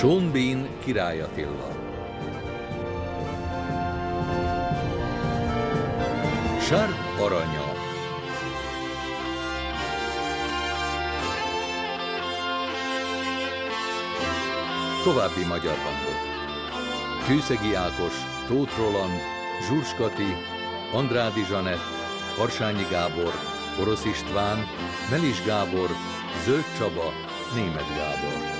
Sean Bean király Attila. Sárp aranya. További magyar hangok. Kőszegi Ákos, Tóth Roland, Zsurs Kati, Andrádi Zsanett, Harsányi Gábor, Orosz István, Melis Gábor, Zöld Csaba, Német Gábor.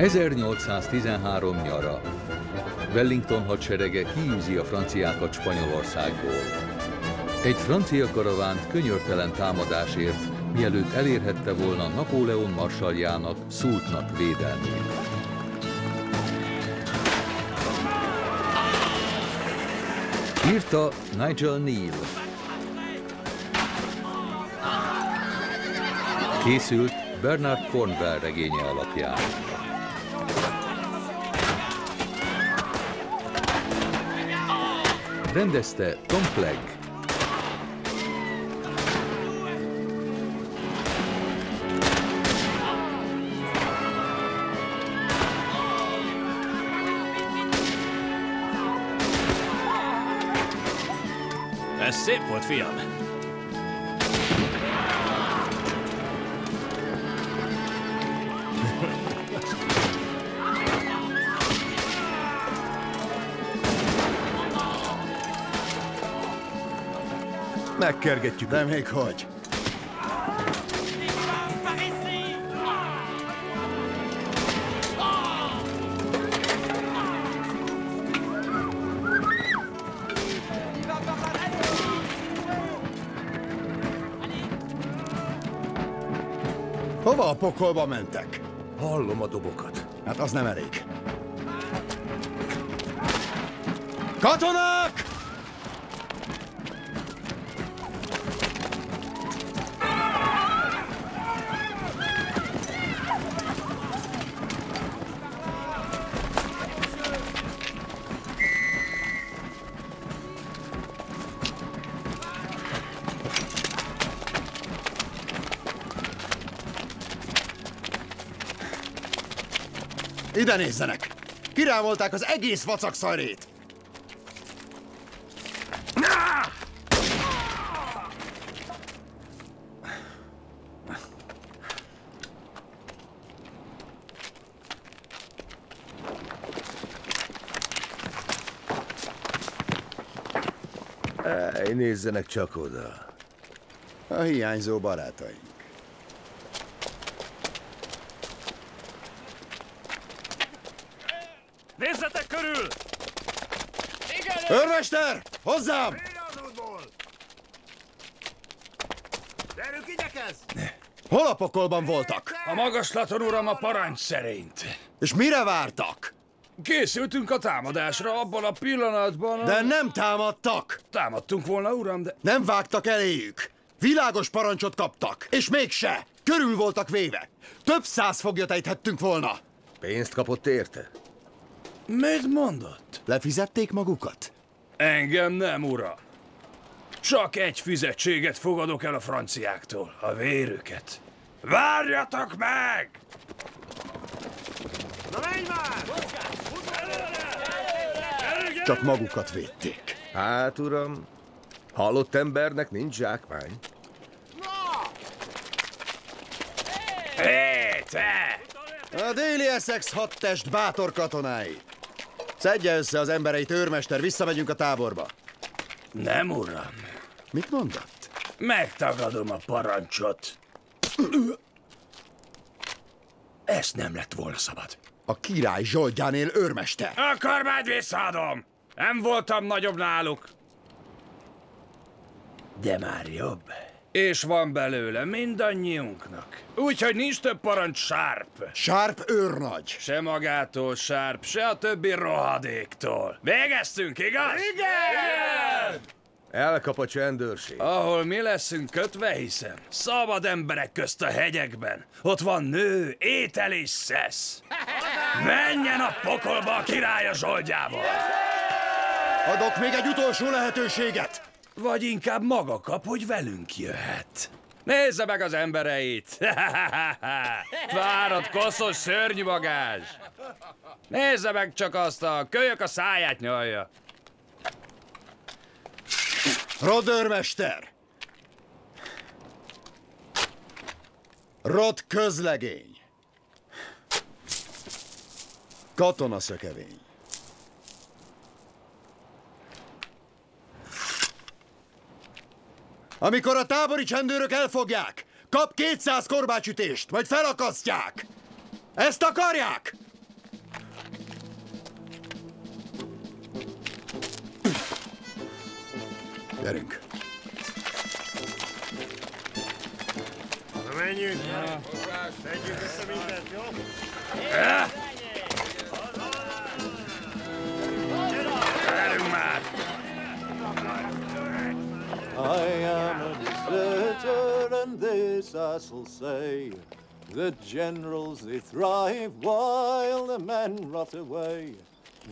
1813 nyara. Wellington hadserege kiűzi a franciákat Spanyolországból. Egy francia karavánt könyörtelen támadásért, mielőtt elérhette volna Napóleon marsaljának, Szultnak védelmét. Írta Nigel Neal. Készült Bernard Cornwell regénye alapján. Rendezte Tom Clegg. Ez szép volt, fiam. Megkergetjük. De még hogy? Hova a pokolba mentek? Hallom a dobokat. Hát az nem elég. Katonák! Ide nézzenek! Kirámolták az egész vacak szarét! Ej, nézzenek csak oda. A hiányzó barátaink. Nézzetek körül! Őrmester! Hozzám! Gyerünk, igyekezz! Hol a pokolban voltak? A magaslaton, uram, a parancs szerint. És mire vártak? Készültünk a támadásra abban a pillanatban. a- De nem támadtak! Támadtunk volna, uram, de... Nem vágtak eléjük! Világos parancsot kaptak, és mégse! Körül voltak véve! Több száz foglyot ejthettünk volna! Pénzt kapott érte? Mit mondott? Lefizették magukat? Engem nem, uram. Csak egy fizetséget fogadok el a franciáktól, a vérüket. Várjatok meg! Na menj már! Csak magukat védték. Hát, uram, halott embernek nincs zsákmány. Hé, te! A déli Essex hadtest bátor katonái. Szedje össze az embereit, őrmester, visszamegyünk a táborba. Nem, uram. Mit mondott? Megtagadom a parancsot. Ezt nem lett volna szabad. A király Zsoldján él őrmester. Akkor majd visszaadom! Nem voltam nagyobb náluk. De már jobb. És van belőle mindannyiunknak. Úgyhogy nincs több parancs sárp. Sárp őrnagy. Se magától sárp, se a többi rohadéktól. Végeztünk, igaz? Igen! Elkap a csendőrség. Ahol mi leszünk kötve, hiszem. Szabad emberek közt a hegyekben. Ott van nő, étel és szesz. Menjen a pokolba a király a zsoldjával! Adok még egy utolsó lehetőséget. Vagy inkább maga kap, hogy velünk jöhet. Nézze meg az embereit! Fáradt, koszos, szörnyű magás! Nézze meg csak azt a kölyök a száját nyalja! Rodőrmester! Rod közlegény. Katona Amikor a tábori csendőrök elfogják, kap 200 korbácsütést, majd felakasztják. Ezt akarják? Gyerünk. Na menjünk! Tegyük össze mindent, jó? Gyerünk már! I am a deserter, and this I shall say. The generals they thrive while the men rot away.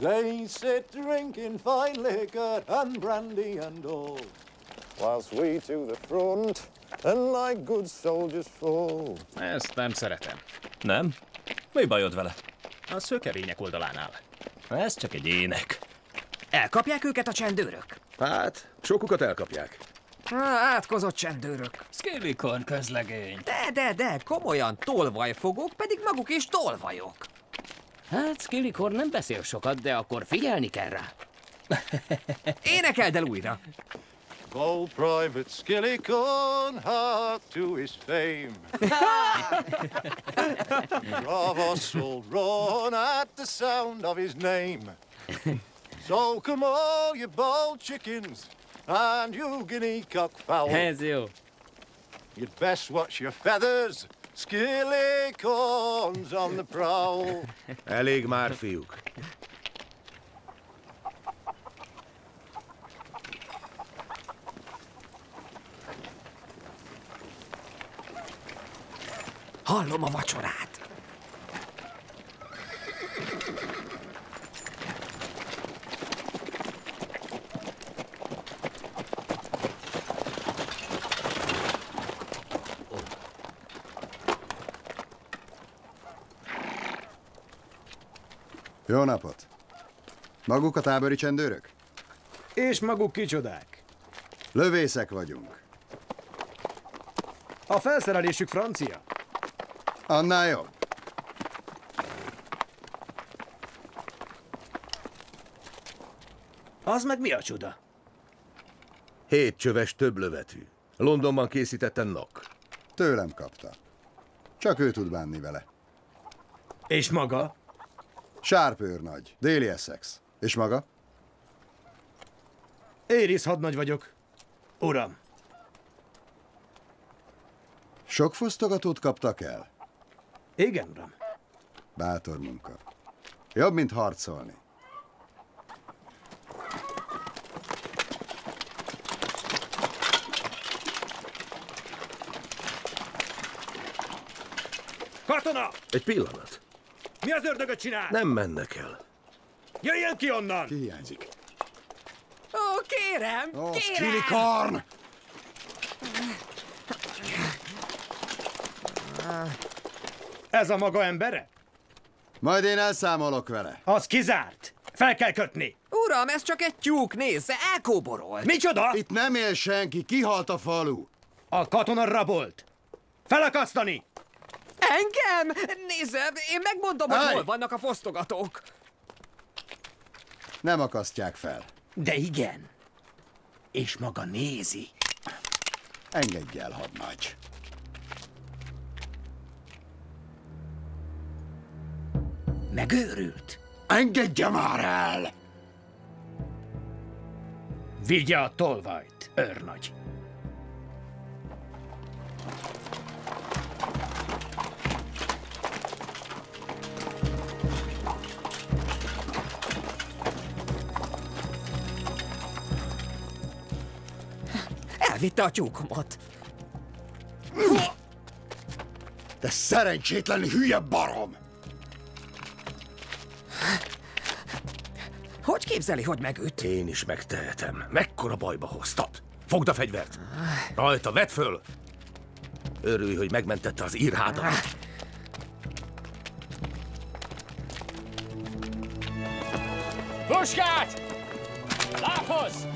They sit drinking fine liquor and brandy and all, whilst we to the front and like good soldiers fall. Ezt nem szeretem. Nem? Mi bajod vele? A szökevények oldalán áll. Ez csak egy ének. Elkapják őket a csendőrök? Hát, sokukat elkapják. Átkozott csendőrök. Skillikon közlegény. De, de, de, komolyan tolvajfogók, pedig maguk is tolvajok. Hát, Skillikor nem beszél sokat, de akkor figyelni kell rá. Énekeld el újra. Old Private Skillicon, hark to his fame. Bravos will run at the sound of his name. So come all you bold chickens and you guinea cock fowl. Ez jó. You'd best watch your feathers. Skillicon's on the prowl. Elég már, fiúk. Hallom a vacsorát. Jó napot! Maguk a tábori csendőrök? És maguk kicsodák. Lövészek vagyunk. A felszerelésük francia. Annál jobb. Az meg mi a csuda? Hét csöves több lövetű. Londonban készítettem nok. Tőlem kapta. Csak ő tud bánni vele. És maga? Sárpőrnagy, déli Essex. És maga? Éris hadnagy vagyok. Uram, Sok fosztogatót kaptak el? igen, uram. Bátor munka. Jobb, mint harcolni. Katona! Egy pillanat. Mi az ördögöt csinál? Nem mennek el. Jöjjön ki onnan! Ki hiányzik? Ó, kérem, Ó, kérem! Ez a maga embere? Majd én elszámolok vele. Az kizárt. Fel kell kötni. Uram, ez csak egy tyúk, nézze, elkóborolt. Micsoda? Itt nem él senki, kihalt a falu. A katona rabolt. Felakasztani! Engem? Nézze, én megmondom, hogy Állj! hol vannak a fosztogatók. Nem akasztják fel. De igen. És maga nézi. Engedj el, hadnagy. Megőrült. Engedje már el! Vigye a tolvajt, őrnagy. Elvitte a tyúkomat. Te szerencsétlen hülye barom! Hogy képzeli, hogy megüt? Én is megtehetem. Mekkora bajba hoztad? Fogd a fegyvert! Rajta, vedd föl! Örülj, hogy megmentette az írhádat. Puskát! Lábhoz!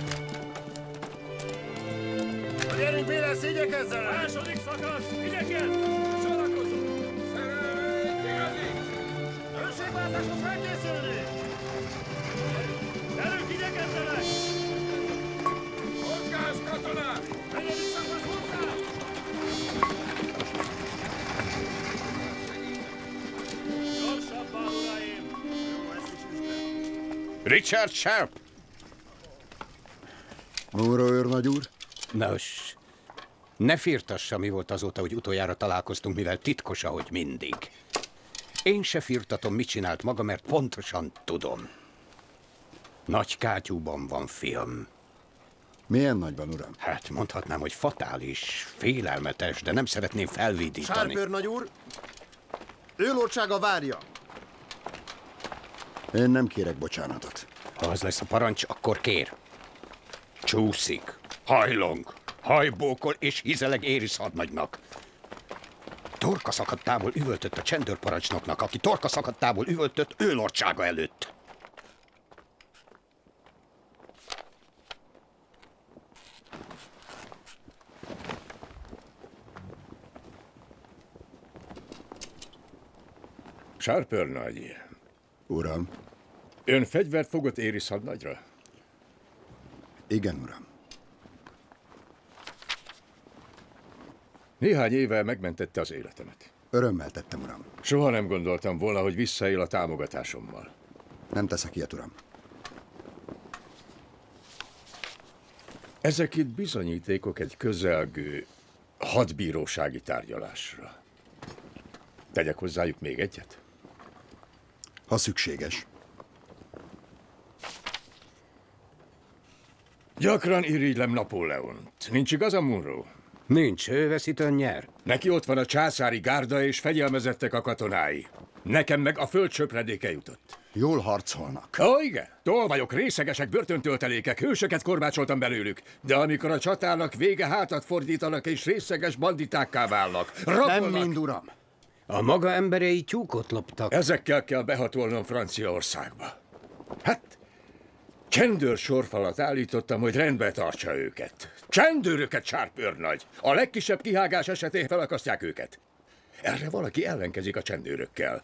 Gyerünk, mi lesz, igyekezzenek! Második szakasz! Igyekez! Sorakozunk! Őrségváltáshoz felkészülni! Gyerünk, igyekezzenek! Mozgás, katonák! Negyedik szakasz hozzá! Gyorsabban, uraim! Richard Sharp! Múró őrnagy úr? Nos, ne firtassa, mi volt azóta, hogy utoljára találkoztunk, mivel titkos, ahogy mindig. Én se firtatom, mit csinált maga, mert pontosan tudom. Nagy kátyúban van film. Milyen nagyban, uram? Hát mondhatnám, hogy fatális, félelmetes, de nem szeretném felvidítani. Sárpőr nagy úr, ő lordsága várja. Én nem kérek bocsánatot. Ha az lesz a parancs, akkor kér. Csúszik, hajlong, hajbókol és hizeleg Éris hadnagynak. Torka szakadtából üvöltött a csendőrparancsnoknak, aki torka szakadtából üvöltött ő lordsága előtt. Sárpörnagy, Uram? ön fegyvert fogott Éris hadnagyra? Igen, uram. Néhány éve megmentette az életemet. Örömmel tettem, uram. Soha nem gondoltam volna, hogy visszaél a támogatásommal. Nem teszek ilyet, uram. Ezek itt bizonyítékok egy közelgő hadbírósági tárgyalásra. Tegyek hozzájuk még egyet? Ha szükséges. Gyakran irigylem Napóleont. Nincs igaza, Munro? Nincs, ő veszítőn nyer. Neki ott van a császári gárda és fegyelmezettek a katonái. Nekem meg a földsöpredéke jutott. Jól harcolnak. Ó, igen. Tolvajok, részegesek, börtöntöltelékek, hősöket korbácsoltam belőlük. De amikor a csatának vége hátat fordítanak és részeges banditákká válnak, rabolnak... Nem mind, uram. A maga emberei tyúkot loptak. Ezekkel kell behatolnom Franciaországba. Hát, csendőr sorfalat állítottam, hogy rendbe tartsa őket. Csendőröket, sárpőrnagy! A legkisebb kihágás esetén felakasztják őket. Erre valaki ellenkezik a csendőrökkel.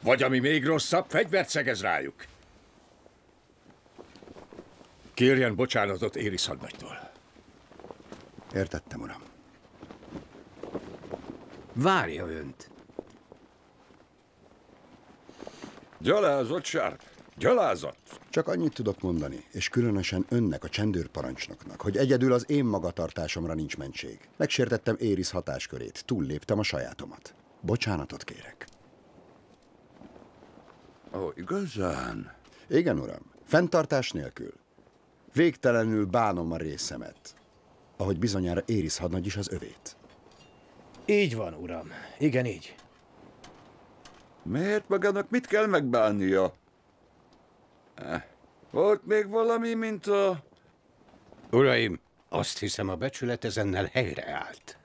Vagy ami még rosszabb, fegyvert szegez rájuk. Kérjen bocsánatot Éris hadnagytól. Értettem, uram. Várja önt. Gyalázat, Sárp! Gyalázat! Csak annyit tudok mondani, és különösen önnek, a csendőrparancsnoknak, hogy egyedül az én magatartásomra nincs mentség. Megsértettem Éris hatáskörét, túlléptem a sajátomat. Bocsánatot kérek. Ó, igazán? Igen, uram. Fenntartás nélkül. Végtelenül bánom a részemet. Ahogy bizonyára Éris hadnagy is az övét. Így van, uram. Igen, így. Miért magának mit kell megbánnia? Volt még valami, mint a... Uraim, azt hiszem a becsület ezennel helyreállt.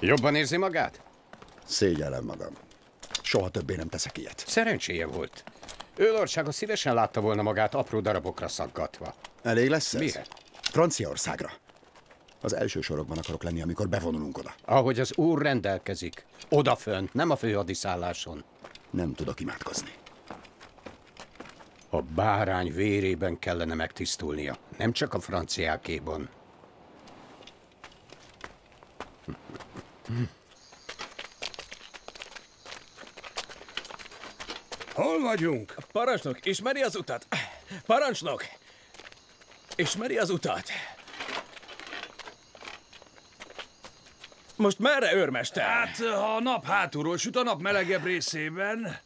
Jobban érzi magát? Szégyellem magam. Soha többé nem teszek ilyet. Szerencséje volt. Ő lordsága szívesen látta volna magát apró darabokra szaggatva. Elég lesz ez? Mire? Franciaországra. Az első sorokban akarok lenni, amikor bevonulunk oda. Ahogy az úr rendelkezik. Odafönt, nem a főhadiszálláson. Nem tudok imádkozni. A bárány vérében kellene megtisztulnia, nem csak a franciákéban. Hol vagyunk? Parancsnok, ismeri az utat? Parancsnok! Ismeri az utat? Most merre, őrmester? Hát, ha a nap hátulról süt a nap melegebb részében,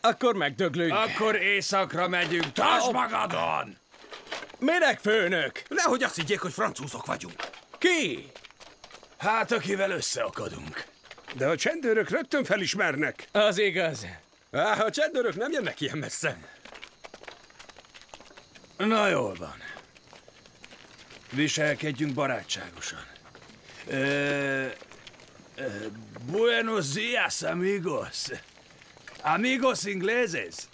Akkor megdöglünk. akkor éjszakra megyünk. Tartsd magadon! Minek, főnök? Nehogy azt higgyék, hogy francúzok vagyunk. Ki? Hát, akivel összeakadunk. De a csendőrök rögtön felismernek. Az igaz. Á, a csendőrök nem jönnek ilyen messze. Na jól van. Viselkedjünk barátságosan. Ö, buenos dias, amigos. Amigos ingleses.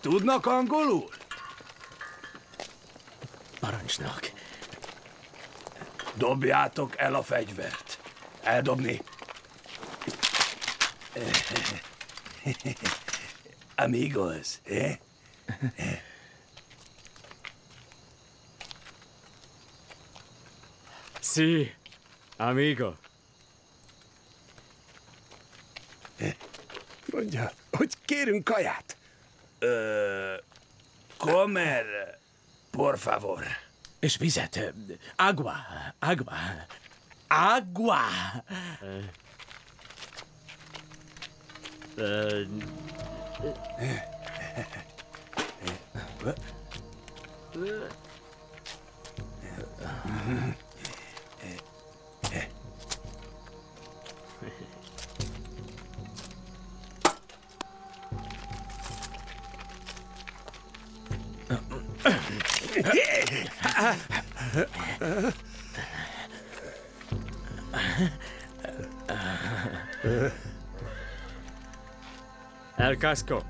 Tudnak angolul? Parancsnok. Dobjátok el a fegyvert. Eldobni. Amigos, eh? Sí, amigo. Mondja, hogy kérünk kaját. Ö, comer, por favor. És vizet. ö, Agua, agua. Agua! Ö, El casco.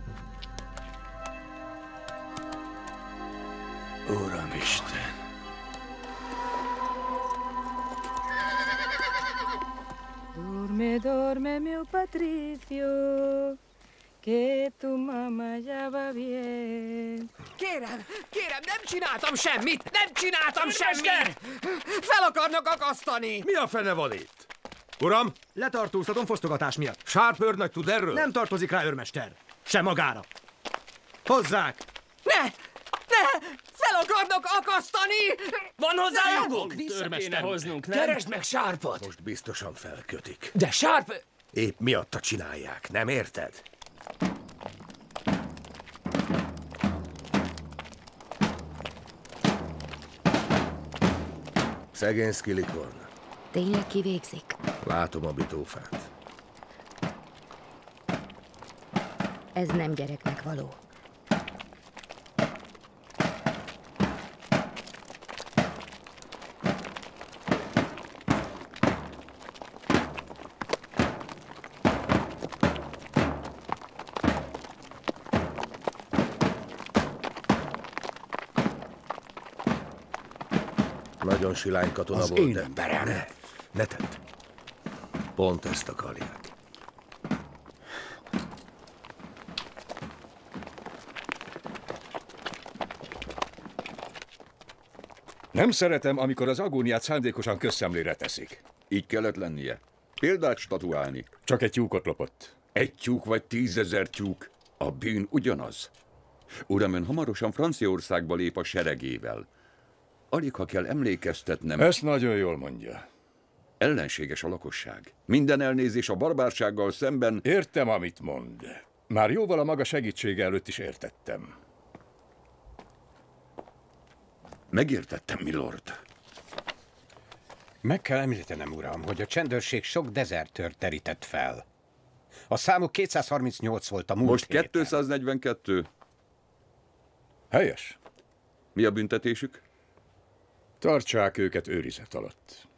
Uramisten. Dorme, dorme, meu Patricio, que tu mamá ya va bien. Kérem, kérem, nem csináltam semmit! Nem csináltam semmit! Fel akarnak akasztani! Mi a fene van itt? Uram? Letartóztatom fosztogatás miatt. Sharp őrnagy tud erről? Nem tartozik rá őrmester. Se magára. Hozzák! Ne! Ne! Fel akarnak akasztani! Van hozzá jogunk? Vissza kéne hoznunk, nem? Keresd meg Sárpot! Most biztosan felkötik. De Sárp... Épp miatta csinálják, nem érted? Szegény Skillicorn. Tényleg kivégzik? Látom a bitófát. Ez nem gyereknek való. Nagyon silány katona Az volt, én de- emberem. Ne, ne tedd. Pont ezt akarják. Nem szeretem, amikor az agóniát szándékosan közszemlére teszik. Így kellett lennie. Példát statuálni. Csak egy tyúkot lopott. Egy tyúk vagy tízezer tyúk. A bűn ugyanaz. Uram, ön hamarosan Franciaországba lép a seregével. Alig, ha kell emlékeztetnem. Ezt nagyon jól mondja. Ellenséges a lakosság. Minden elnézés a barbársággal szemben... Értem, amit mond. Már jóval a maga segítsége előtt is értettem. Megértettem, milord. Meg kell említenem, uram, hogy a csendőrség sok dezertőr terített fel. A számuk 238 volt a múlt Most héten. 242. Helyes. Mi a büntetésük? Tartsák őket őrizet alatt.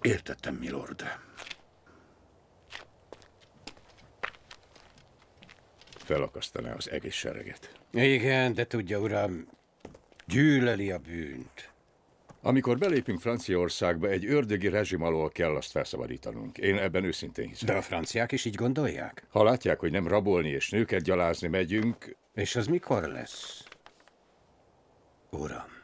Értettem, milord. Felakasztaná az egész sereget. Igen, de tudja, uram, gyűlöli a bűnt. Amikor belépünk Franciaországba, egy ördögi rezsim alól kell azt felszabadítanunk. Én ebben őszintén hiszem. De a franciák is így gondolják? Ha látják, hogy nem rabolni és nőket gyalázni megyünk... És az mikor lesz? Uram.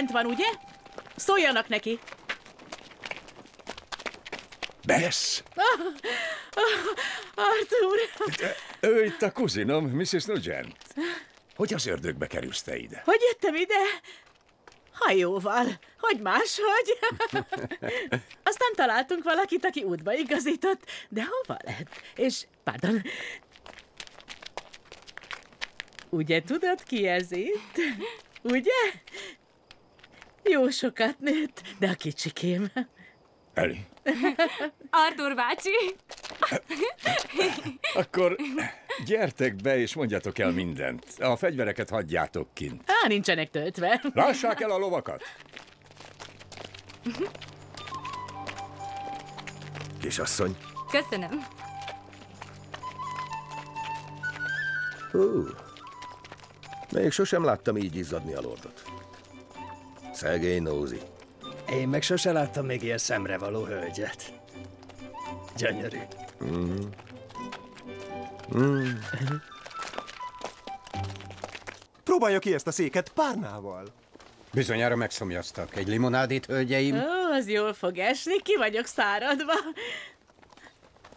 Bent van, ugye? Szóljanak neki. Besz! Ah, Arthur! Ő itt a kuzinom, Mrs. Nugent. Hogy az ördögbe kerülsz te ide? Hogy jöttem ide? Hajóval. Hogy máshogy? Aztán találtunk valakit, aki útba igazított. De hova lett? És, pardon, ugye tudod, ki ez itt? Ugye? Jó sokat nőtt, de a kicsikém. Eli. Artur bácsi! Akkor gyertek be és mondjatok el mindent. A fegyvereket hagyjátok kint. Á, nincsenek töltve. Lássák el a lovakat! Kisasszony. Köszönöm. Hú. Még sosem láttam így izzadni a lordot. Szegény Nózi. Én meg sose láttam még ilyen szemrevaló hölgyet. Gyönyörű. Mm. Mm. Próbálja ki ezt a széket párnával. Bizonyára megszomjaztak. Egy limonádét, hölgyeim? Ó, az jól fog esni, ki vagyok száradva.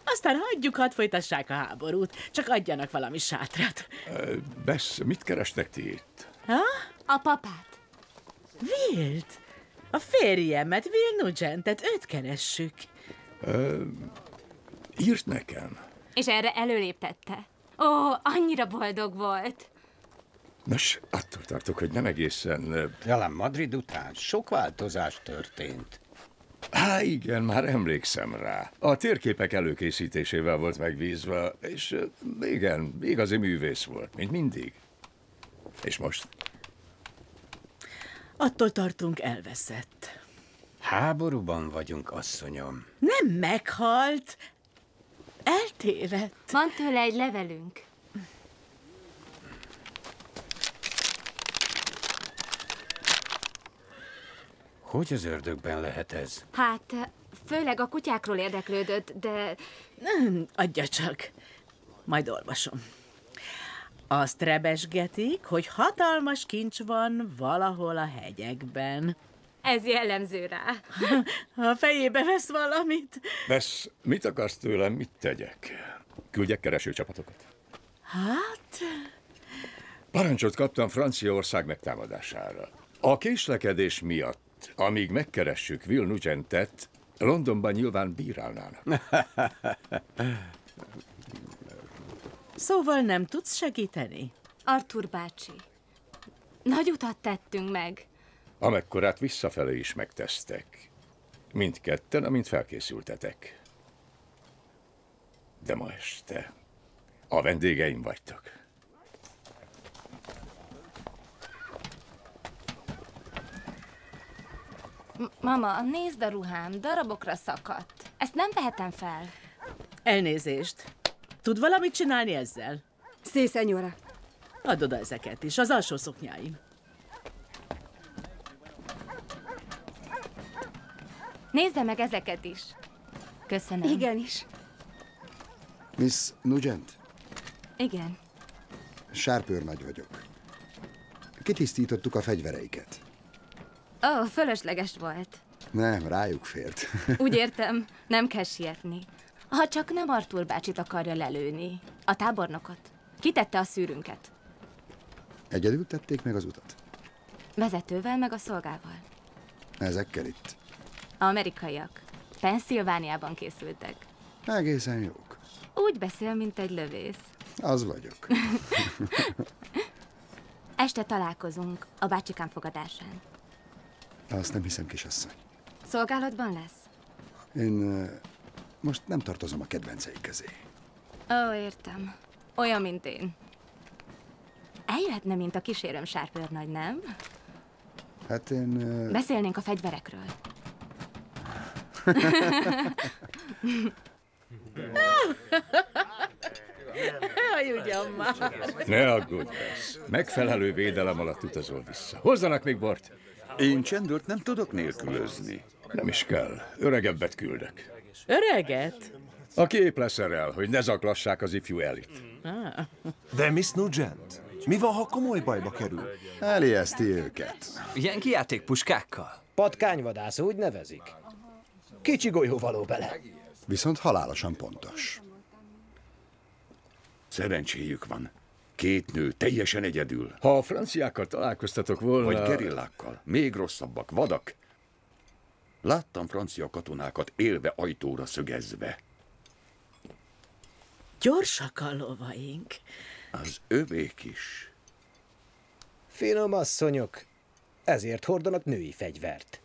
Aztán hagyjuk, hadd folytassák a háborút. Csak adjanak valami sátrat. Besz, mit kerestek ti itt? Ha? A papát. Wilt? A férjemet, Will Nugentet, őt keressük. Ö, írt nekem. És erre előléptette. Ó, annyira boldog volt. Nos, attól tartok, hogy nem egészen... Talán Madrid után sok változás történt. Há, igen, már emlékszem rá. A térképek előkészítésével volt megbízva, és igen, igazi művész volt, mint mindig. És most? Attól tartunk elveszett. Háborúban vagyunk, asszonyom. Nem meghalt, eltévedt. Van tőle egy levelünk. Hogy az ördögben lehet ez? Hát, főleg a kutyákról érdeklődött, de... Nem, adja csak. Majd olvasom. Azt rebesgetik, hogy hatalmas kincs van valahol a hegyekben. Ez jellemző rá. A fejébe vesz valamit. Vesz, mit akarsz tőlem, mit tegyek? Küldjek keresőcsapatokat? Hát, Parancsot kaptam Franciaország megtámadására. A késlekedés miatt, amíg megkeressük Will Nugentet, Londonban nyilván bírálnának. szóval nem tudsz segíteni? Artur bácsi, nagy utat tettünk meg. Amekkorát visszafelé is megtesztek. Mindketten, amint felkészültetek. De ma este a vendégeim vagytok. M- Mama, nézd a ruhám, darabokra szakadt. Ezt nem vehetem fel. Elnézést. Tud valamit csinálni ezzel? Sí, señora. Add oda ezeket is, az alsó szoknyáim. Nézze meg ezeket is. Köszönöm. Igenis. Miss Nugent, Igen. sárpőrnagy vagyok. Kitisztítottuk a fegyvereiket. Ó, oh, fölösleges volt. Nem, rájuk fért. Úgy értem, nem kell sietni. Ha csak nem Artur bácsit akarja lelőni. A tábornokot. Kitette a szűrünket. Egyedül tették meg az utat? Vezetővel meg a szolgával. Ezekkel itt. Amerikaiak. Pennsylvániában készültek. Egészen jók. Úgy beszél, mint egy lövész. Az vagyok. Este találkozunk a bácsikám fogadásán. Azt nem hiszem, kisasszony. Szolgálatban lesz? Én most nem tartozom a kedvenceik közé. Ó, értem. Olyan, mint én. Eljöhetne, mint a kísérőm sárpőrnagy, nem? Hát én... Uh... Beszélnénk a fegyverekről. Jaj, ugyan már. Ne aggódj, Bess. Megfelelő védelem alatt utazol vissza. Hozzanak még bort. Én csendőrt nem tudok nélkülözni. Nem is kell. Öregebbet küldök. Öreget? Aki épp leszerel, hogy ne zaklassák az ifjú elit. Ah. De Miss Nugent, mi van, ha komoly bajba kerül? Elijeszti őket. Ilyen kijáték puskákkal? Patkányvadász, úgy nevezik. Kicsi golyó való bele. Viszont halálosan pontos. Szerencséjük van. Két nő, teljesen egyedül. Ha a franciákkal találkoztatok volna... Vagy gerillákkal. Még rosszabbak, vadak. Láttam francia katonákat élve ajtóra szögezve. Gyorsak a lovaink. Az övék is. Finom asszonyok, ezért hordanak női fegyvert.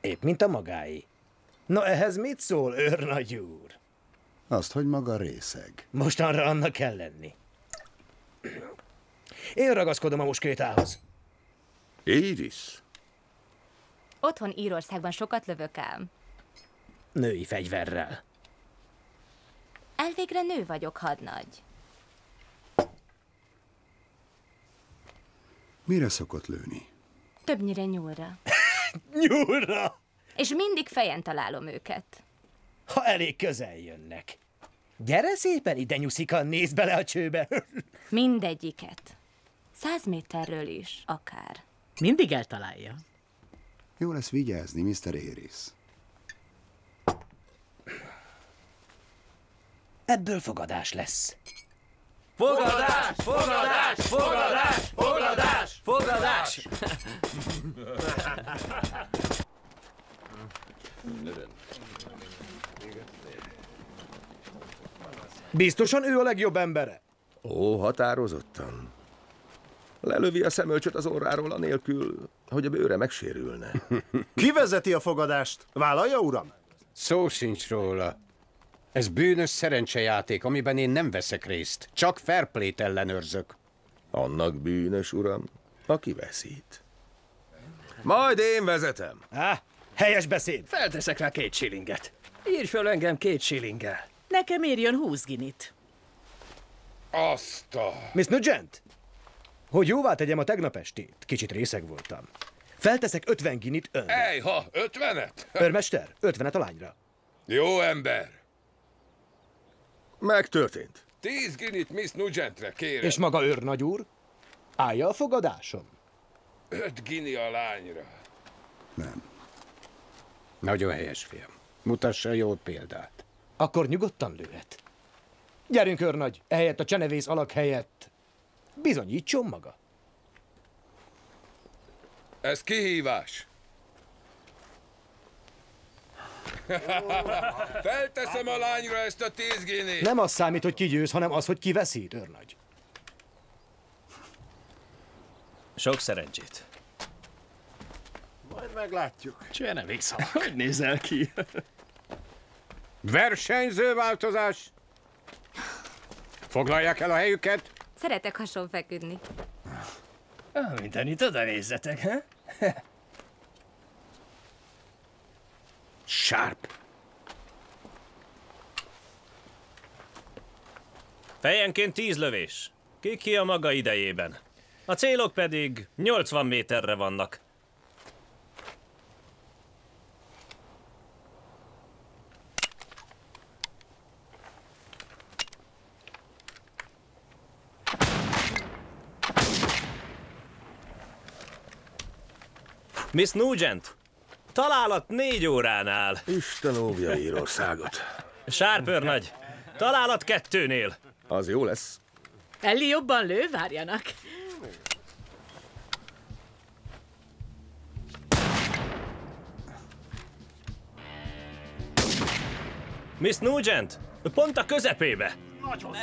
Épp mint a magái. Na ehhez mit szól, őrnagy úr? Azt, hogy maga részeg. Mostanra annak kell lenni. Én ragaszkodom a muskétához. Iris? Otthon Írországban sokat lövök ám. Női fegyverrel. Elvégre nő vagyok, hadnagy. Mire szokott lőni? Többnyire nyúlra. Nyúlra! És mindig fejen találom őket. Ha elég közel jönnek. Gyere szépen ide, nyuszika, nézd bele a csőbe. Mindegyiket. Száz méterről is, akár. Mindig eltalálja. Jó lesz vigyázni, Mr. Éris. Ebből fogadás lesz. Fogadás! Fogadás! Fogadás! Fogadás! Fogadás! Biztosan ő a legjobb embere? Ó, határozottan. Lelövi a szemölcsöt az orráról anélkül, hogy a bőre megsérülne. Ki vezeti a fogadást? Vállalja, uram? Szó sincs róla. Ez bűnös szerencsejáték, amiben én nem veszek részt. Csak fair play-t ellenőrzök. Annak bűnös, uram, aki veszít. Majd én vezetem. Á, helyes beszéd. Felteszek rá két silinget. Írj föl engem két silinggel. Nekem írjon húsz ginit. Azt a... Miss Nugent? Hogy jóvá tegyem a tegnap estét, kicsit részeg voltam. Felteszek 50 ginit önre. Ej, ha, ötvenet? Örmester, 50 a lányra. Jó ember. Megtörtént. Tíz ginit Miss Nugentre, kérem. És maga őrnagy úr? Állja a fogadásom? Öt gini a lányra. Nem. Nagyon helyes, fiam. Mutassa jó példát. Akkor nyugodtan lőhet. Gyerünk, őrnagy, ehelyett a csenevész alak helyett. Bizonyítson maga. Ez kihívás. Felteszem a lányra ezt a tíz ginit. Nem az számít, hogy ki győz, hanem az, hogy ki veszít, őrnagy. Sok szerencsét. Majd meglátjuk. Csenevész alak. Hogy nézel ki? Versenyző változás! Foglalják el a helyüket. Szeretek hason feküdni. Ah, Mindenit oda nézzetek, he? Sharp. Fejenként tíz lövés. Ki ki a maga idejében. A célok pedig 80 méterre vannak. Miss Nugent, találat négy óránál. Isten óvja Írországot. Sárpőr nagy, találat kettőnél. Az jó lesz. Elli jobban lő, várjanak. Miss Nugent, pont a közepébe. Nagyon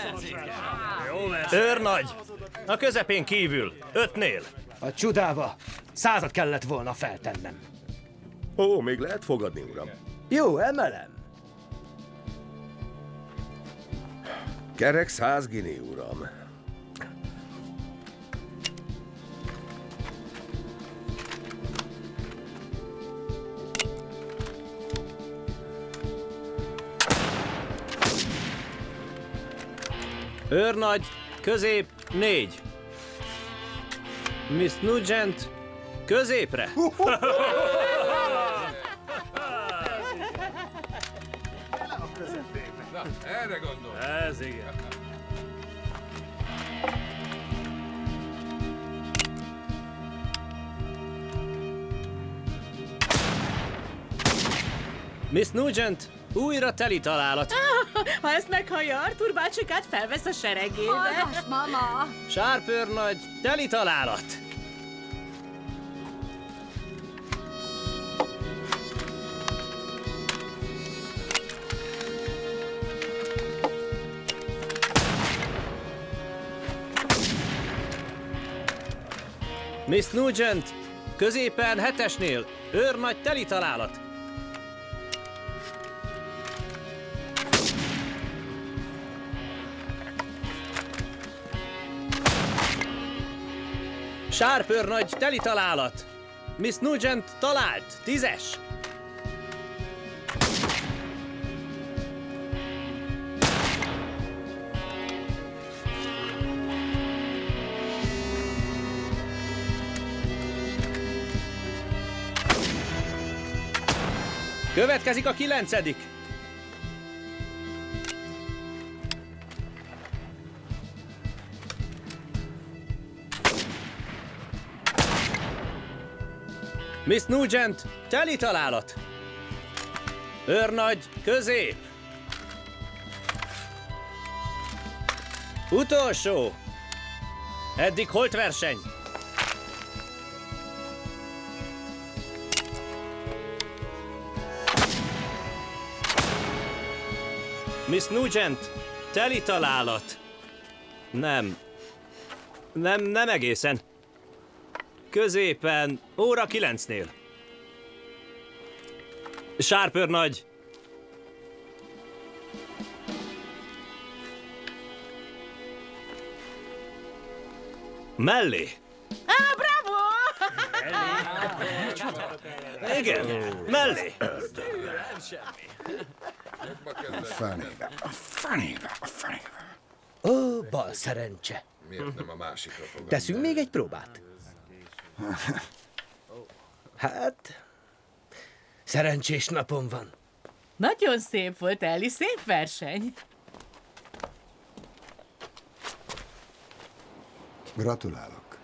Őrnagy, a közepén kívül, ötnél. A csudába százat kellett volna feltennem. Ó, még lehet fogadni, uram. Jó, emelem. Kerek száz gini, uram. Őrnagy, közép, négy. Miss Nugent, középre. Na, erre gondol. Ez igen. Miss Nugent, újra teli találat. Ha ezt meghallja Artur bácsikát, felvesz a seregébe. Hallgass, mama! Sárpőrnagy, teli találat. Miss Nugent, középen hetesnél, őrnagy teli találat. Sárpőrnagy teli találat. Miss Nugent talált, tízes. Következik a kilencedik. Miss Nugent, teli találat. Őrnagy, közép. Utolsó. Eddig holt verseny. Miss Nugent, teli találat. Nem. Nem, nem egészen. Középen, óra kilencnél. Sárpőr nagy. Mellé. Á, bravo! Igen, mellé. A fenébe, a fenébe, a fenébe. Ó, bal szerencse. Miért nem a másikra? Teszünk még egy próbát? Hát, szerencsés napom van. Nagyon szép volt, Elli, szép verseny. Gratulálok.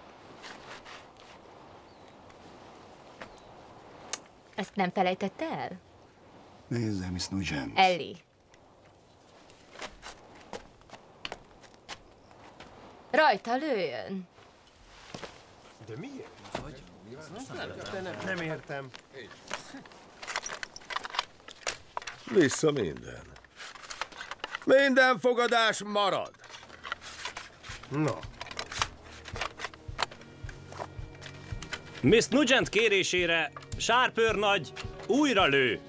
Ezt nem felejtette el? Nézze, Miss Nugent. Ellie. Rajta lőjön. De miért? Nem értem. Vissza minden. Minden fogadás marad. No. Miss Nugent kérésére Sárpőr nagy újra lő.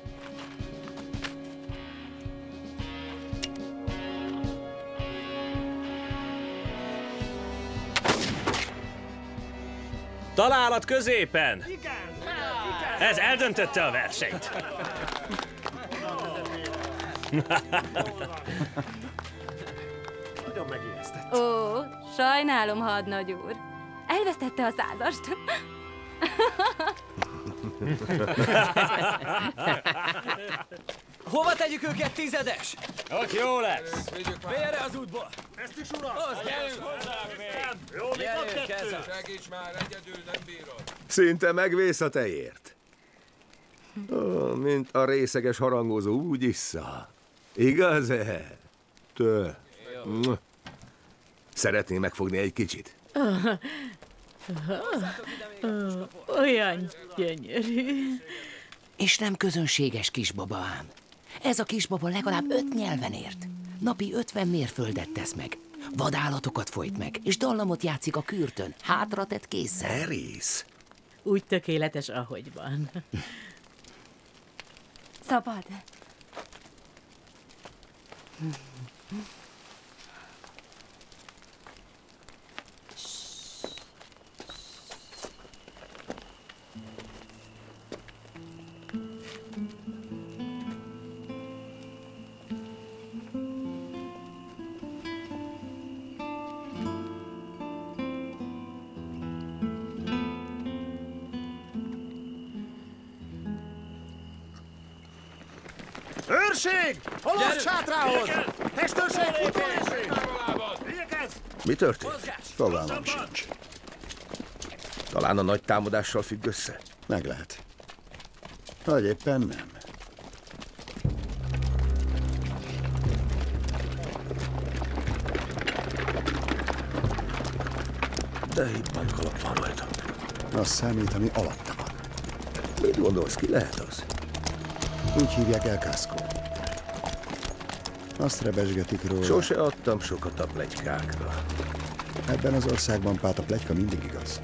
Találat középen! Ez eldöntötte a versenyt. Nagyon megijesztett. Ó, sajnálom, hadnagy úr. Elvesztette a százast. Hova tegyük őket, tizedes? Ott jó lesz. Félre az útból! Ezt is, uram! Hozd, gyerünk! Jó, még van kettő! Segíts már, egyedül nem bírod. Szinte megvész a tejért. Ó, mint a részeges harangozó, úgy issza. Igaz-e? Tö. Szeretné megfogni egy kicsit? Oh, oh, olyan gyönyörű. És nem közönséges kisbaba ám. Ez a kisbaba legalább öt nyelven ért. Napi ötven mérföldet tesz meg. Vadállatokat folyt meg, és dallamot játszik a kürtön, hátra tett kézzel. Erész. Úgy tökéletes, ahogy van. Szabad. Rendőrség! Olasz sátrához! Testőrség, futóérség! Mi történt? Fogalmam sincs. Talán a nagy támadással függ össze? Meg lehet. Vagy éppen nem. De hibban kalap van rajta. Az számít, ami alatta van. Mit gondolsz, ki lehet az? Úgy hívják elkászkó. Azt rebesgetik róla. Sose adtam sokat a plegykákra. Ebben az országban, Pát, a plegyka mindig igaz.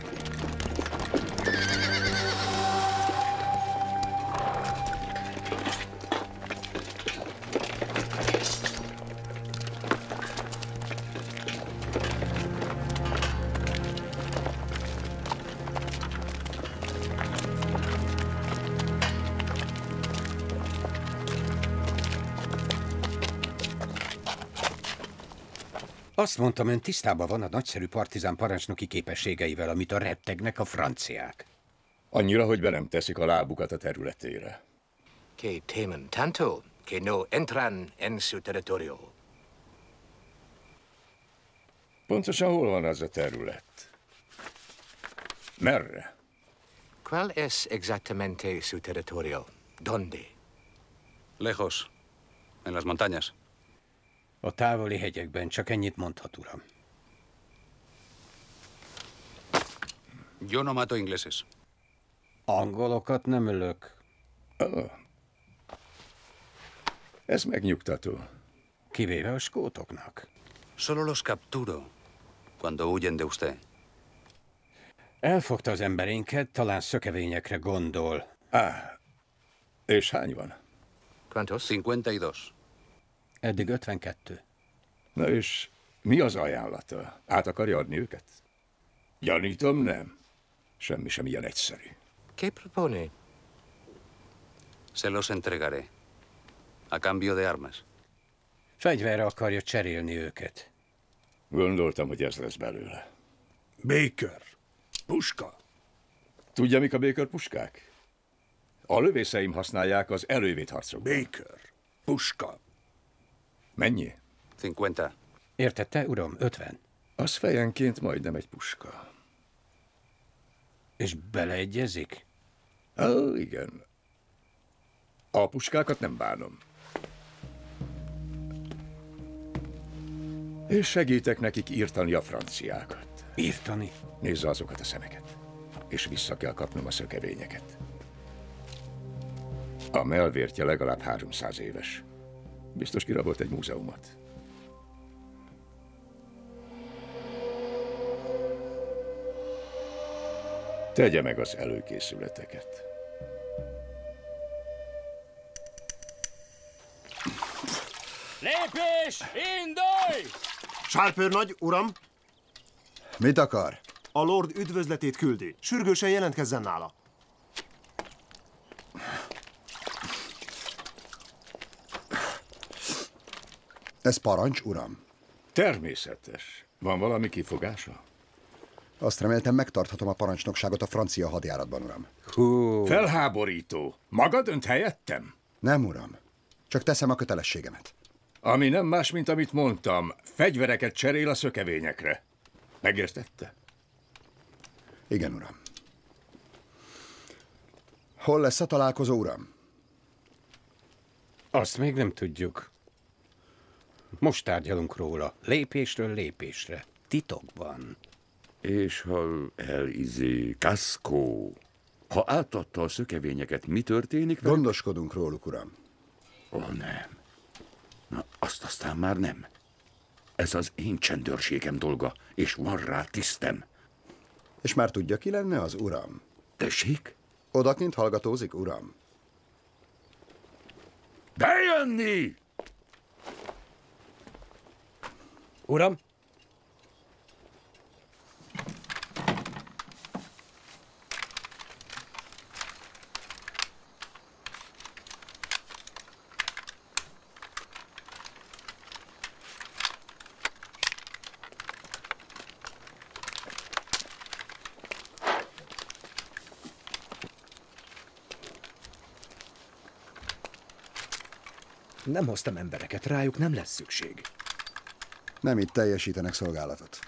Azt mondtam, ön tisztában van a nagyszerű partizán parancsnoki képességeivel, amit a rettegnek a franciák. Annyira, hogy be nem teszik a lábukat a területére. Que temen tanto que no entran en su territorio. Pontosan hol van az a terület? Merre? ¿Cuál es exactamente su territorio? ¿Dónde? Lejos, en las montañas. A távoli hegyekben csak ennyit mondhat, uram. Yo no mato ingleses. Angolokat nem ölök. Oh. Ez megnyugtató. Kivéve a skótoknak. Solo los capturo cuando huyen de usted. Elfogta az emberénket, talán szökevényekre gondol. Ah, és hány van? ¿Cuántos? 52. Eddig 52. Na és mi az ajánlata? Át akarja adni őket? Gyanítom, nem. Semmi sem ilyen egyszerű. ¿Qué propone? Se los entregaré. A cambio de armas. Fegyverre akarja cserélni őket. Gondoltam, hogy ez lesz belőle. Baker. Puska. Tudja, mik a Baker puskák? A lövészeim használják az elővét harcokban. Baker. Puska. Mennyi? 50. Értette, uram? 50. Az fejenként majdnem egy puska. És beleegyezik? Ó, igen. A puskákat nem bánom. És segítek nekik írtani a franciákat. Írtani? Nézze azokat a szemeket. És vissza kell kapnom a szökevényeket. A melvértje legalább 300 éves. Biztos kirabolt egy múzeumot. Tegye meg az előkészületeket. Lépés! Indulj! Sárpőrnagy, uram! Mit akar? A Lord üdvözletét küldi. Sürgősen jelentkezzen nála. Ez parancs, uram? Természetes. Van valami kifogása? Azt reméltem, megtarthatom a parancsnokságot a francia hadjáratban, uram. Hú. Felháborító. Maga dönt helyettem? Nem, uram. Csak teszem a kötelességemet. Ami nem más, mint amit mondtam. Fegyvereket cserél a szökevényekre. Megértette? Igen, uram. Hol lesz a találkozó, uram? Azt még nem tudjuk. Most tárgyalunk róla. Lépésről lépésre. Titokban. És ha elizé, Kaszkó, ha átadta a szökevényeket, mi történik vele? Gondoskodunk róluk, uram. Ó, nem. Na, azt aztán már nem. Ez az én csendőrségem dolga, és van rá tisztem. És már tudja, ki lenne az uram? Tessék? Odakint hallgatózik, uram. Bejönni! Uram? Nem hoztam embereket, rájuk nem lesz szükség. Nem itt teljesítenek szolgálatot.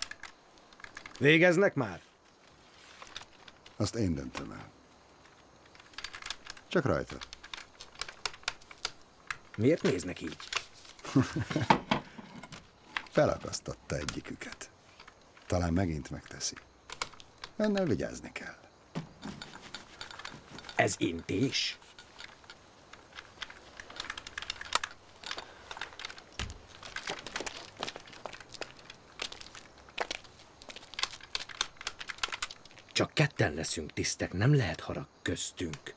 Végeznek már? Azt én döntöm el. Csak rajta. Miért néznek így? Felakasztotta egyiküket. Talán megint megteszi. Ennel vigyázni kell. Ez intés? Csak ketten leszünk tisztek, nem lehet harag köztünk.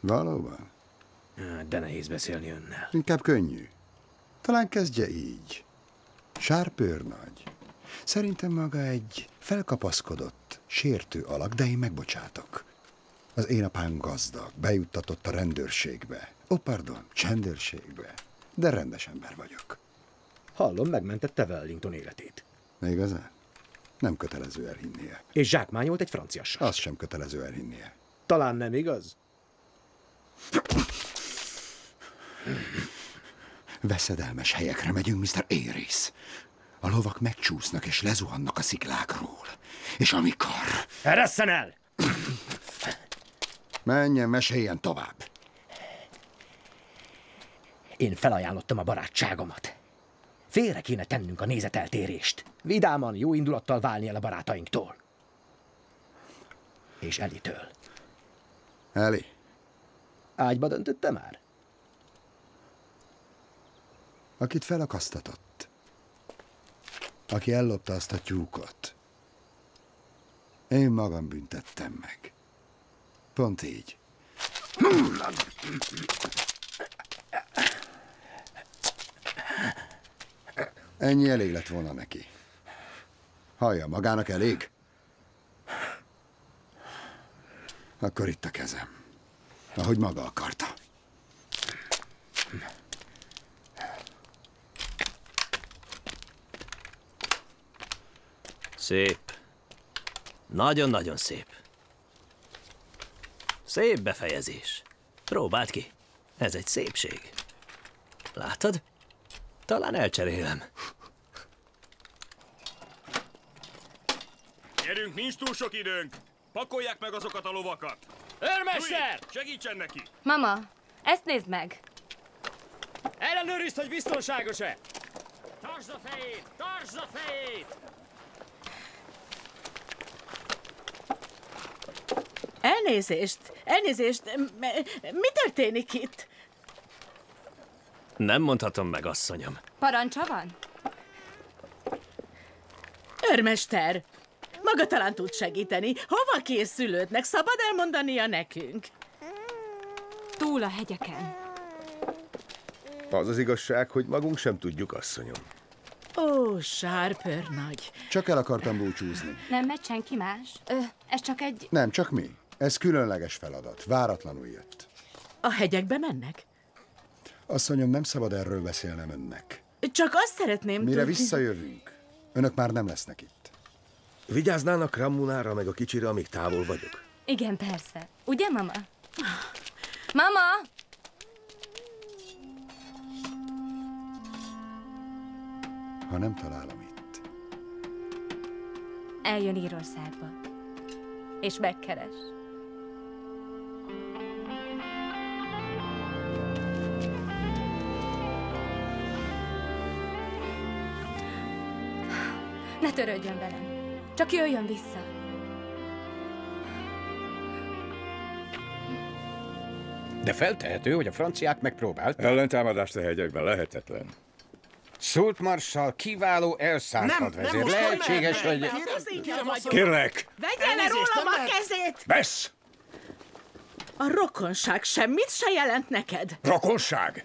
Valóban? De nehéz beszélni önnel. Inkább könnyű. Talán kezdje így. Sárpőrnagy. Szerintem maga egy felkapaszkodott, sértő alak, de én megbocsátok. Az én apám gazdag, bejuttatott a rendőrségbe. Ó, oh, pardon, csendőrségbe. De rendes ember vagyok. Hallom, megmentette Wellington életét. Igazán? Nem kötelező elhinnie. És zsákmányolt egy franciassal. Azt sem kötelező elhinnie. Talán nem igaz? Veszedelmes helyekre megyünk, Mr. Éris. A lovak megcsúsznak és lezuhannak a sziklákról. És amikor... Eresszen el! Menjen, meséljen tovább. Én felajánlottam a barátságomat. Félre kéne tennünk a nézeteltérést. Vidáman, jó indulattal válni el a barátainktól. És Elitől. Eli, Ágyba döntötte már? akit felakasztatott. Aki ellopta azt a tyúkot. Én magam büntettem meg. Pont így. Ennyi elég lett volna neki. Hallja, magának elég? Akkor itt a kezem. Ahogy maga akarta. Szép. Nagyon-nagyon szép. Szép befejezés. Próbáld ki. Ez egy szépség. Látod? Talán elcserélem. Gyerünk, nincs túl sok időnk. Pakolják meg azokat a lovakat. Őrmester! Louis, segítsen neki! Mama, ezt nézd meg! Ellenőrizd, hogy biztonságos-e! Tartsd a fejét! Tartsd a fejét! Elnézést, elnézést, mi történik itt? Nem mondhatom meg, asszonyom. Parancsa van? Őrmester, maga talán tud segíteni. Hova készülődnek? Szabad elmondania nekünk? Túl a hegyeken. Az az igazság, hogy magunk sem tudjuk, asszonyom. Ó, sárpőr nagy. Csak el akartam búcsúzni. Nem megy senki más? Ö, ez csak egy... Nem, csak mi. Ez különleges feladat. Váratlanul jött. A hegyekbe mennek? Asszonyom, nem szabad erről beszélnem önnek. Csak azt szeretném Mire tudni... visszajövünk, önök már nem lesznek itt. Vigyáznának Rammunára meg a kicsire, amíg távol vagyok. Igen, persze. Ugye, mama? Mama! Ha nem találom itt. Eljön Írországba. És megkeres. Ne törődjön velem. Csak jöjjön vissza. De feltehető, hogy a franciák megpróbálták. Ellentámadást a hegyekben lehetetlen. Szult Marshall kiváló elszánt Nem, hadvezér. nem, Lehetséges, hogy... Kérlek! Vegye le rólam a kezét! Vesz! A rokonság semmit se jelent neked? Rokonság!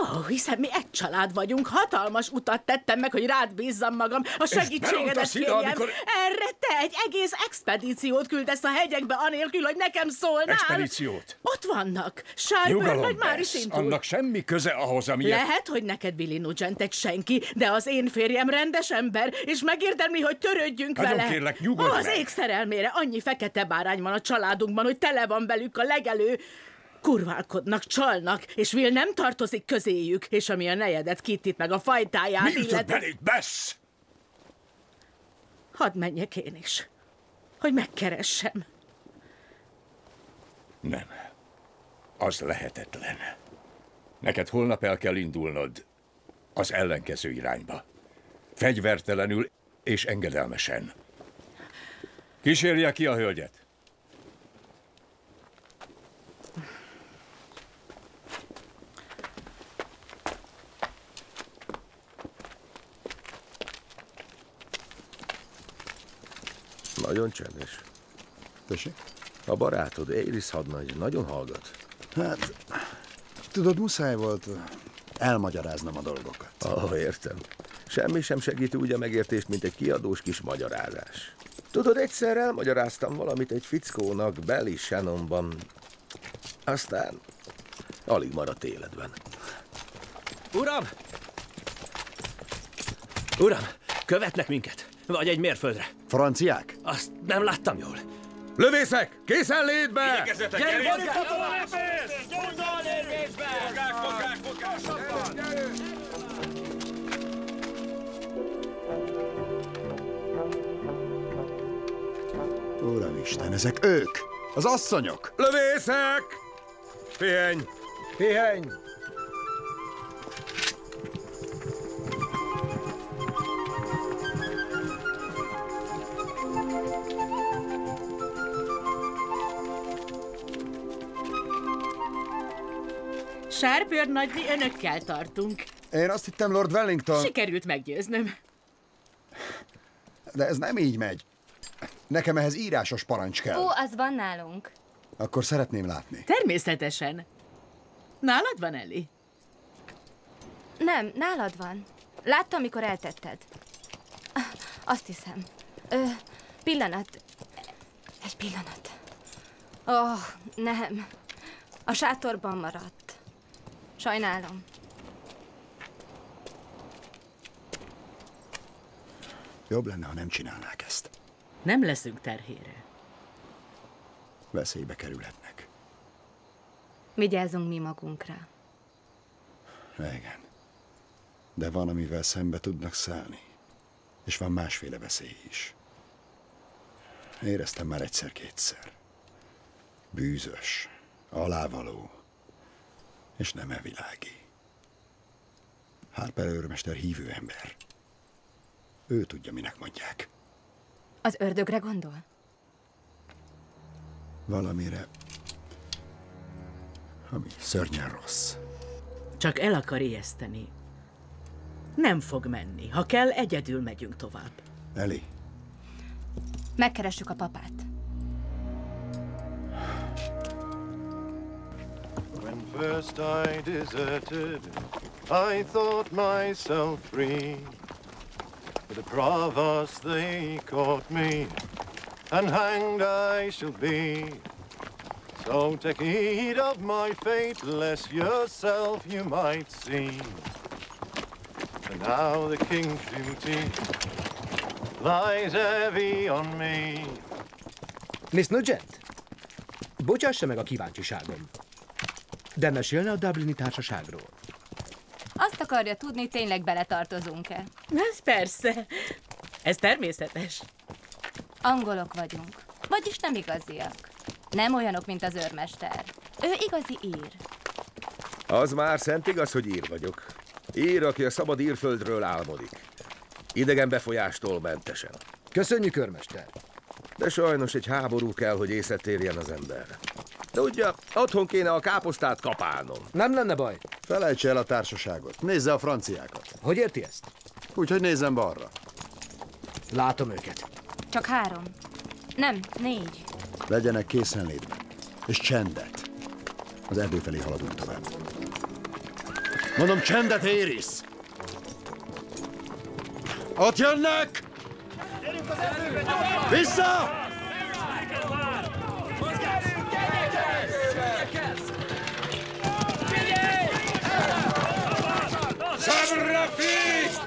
Ó, oh, hiszen mi egy család vagyunk, hatalmas utat tettem meg, hogy rád bízzam magam, a segítségedet berontasz ide, kérjem. amikor- Erre te egy egész expedíciót küldesz a hegyekbe, anélkül, hogy nekem szólnál. Expedíciót? Ott vannak. Nyugalom, vagy már is indul. Annak semmi köze ahhoz, ami... Lehet, hogy neked Billy Nugent egy senki, de az én férjem rendes ember, és megérdemli, hogy törődjünk Nagyon vele. kérlek, nyugodj Az meg! ég szerelmére annyi fekete bárány van a családunkban, hogy tele van belük a legelő. Kurválkodnak, csalnak, és Will nem tartozik közéjük, és ami a nejedet, Kittit meg a fajtáját Mi illeti... beléd, Bess? Hadd menjek én is, hogy megkeressem. Nem. Az lehetetlen. Neked holnap el kell indulnod az ellenkező irányba. Fegyvertelenül és engedelmesen. Kísérje ki a hölgyet. Nagyon csendes. Tessék? A barátod, Éris hadnagy, nagyon hallgat. Hát, tudod, muszáj volt elmagyaráznom a dolgokat. Ó, oh, értem. Semmi sem segíti úgy a megértést, mint egy kiadós kis magyarázás. Tudod, egyszer elmagyaráztam valamit egy fickónak Belly Shannonban. Aztán alig maradt életben. Uram! Uram, követnek minket. Vagy egy mérföldre. Franciák? Azt nem láttam jól. Lövészek! Készen létbe! Igyekezzetek, Gyere, gyere, mozgás! Uramisten, ezek ők! Az asszonyok! Lövészek! Pihenj! Pihenj! Sárpőr nagy, mi önökkel tartunk. Én azt hittem Lord Wellington... Sikerült meggyőznöm. De ez nem így megy. Nekem ehhez írásos parancs kell. Ó, az van nálunk. Akkor szeretném látni. Természetesen. Nálad van, Eli? Nem, nálad van. Láttam, amikor eltetted. Azt hiszem. Ö, pillanat. Egy pillanat. Ó, oh, nem. A sátorban maradt. Sajnálom. Jobb lenne, ha nem csinálnák ezt. Nem leszünk terhére. Veszélybe kerülhetnek. Vigyázzunk mi magunkra. Igen. De van, amivel szembe tudnak szállni. És van másféle veszély is. Éreztem már egyszer-kétszer. Bűzös, alávaló, és nem evilági. Harper őrmester hívő ember. Ő tudja, minek mondják. Az ördögre gondol? Valamire, ami szörnyen rossz. Csak el akar ijeszteni. Nem fog menni. Ha kell, egyedül megyünk tovább. Eli, Megkeressük a papát. First I deserted, I thought myself free. But the provost, they caught me, and hanged I shall be. So take heed of my fate, lest yourself you might see. And now the king's duty lies heavy on me. Miss Nugent, bocsássa meg a kíváncsiságom. De mesélne a Dublini társaságról? Azt akarja tudni, tényleg beletartozunk-e. Ez persze. Ez természetes. Angolok vagyunk. Vagyis nem igaziak. Nem olyanok, mint az őrmester. Ő igazi ír. Az már szent igaz, hogy ír vagyok. Ír, aki a szabad írföldről álmodik. Idegen befolyástól mentesen. Köszönjük, őrmester. De sajnos egy háború kell, hogy észre érjen az ember. Tudja, otthon kéne a káposztát kapálnom. Nem lenne baj. felejtse el a társaságot. Nézze a franciákat. Hogy érti ezt? Úgyhogy nézzem balra. Látom őket. Csak három. Nem, négy. Legyenek készenlétben. És csendet. Az erdő felé haladunk tovább. Mondom, csendet, Éris! Ott jönnek! Vissza! Sabra Fist!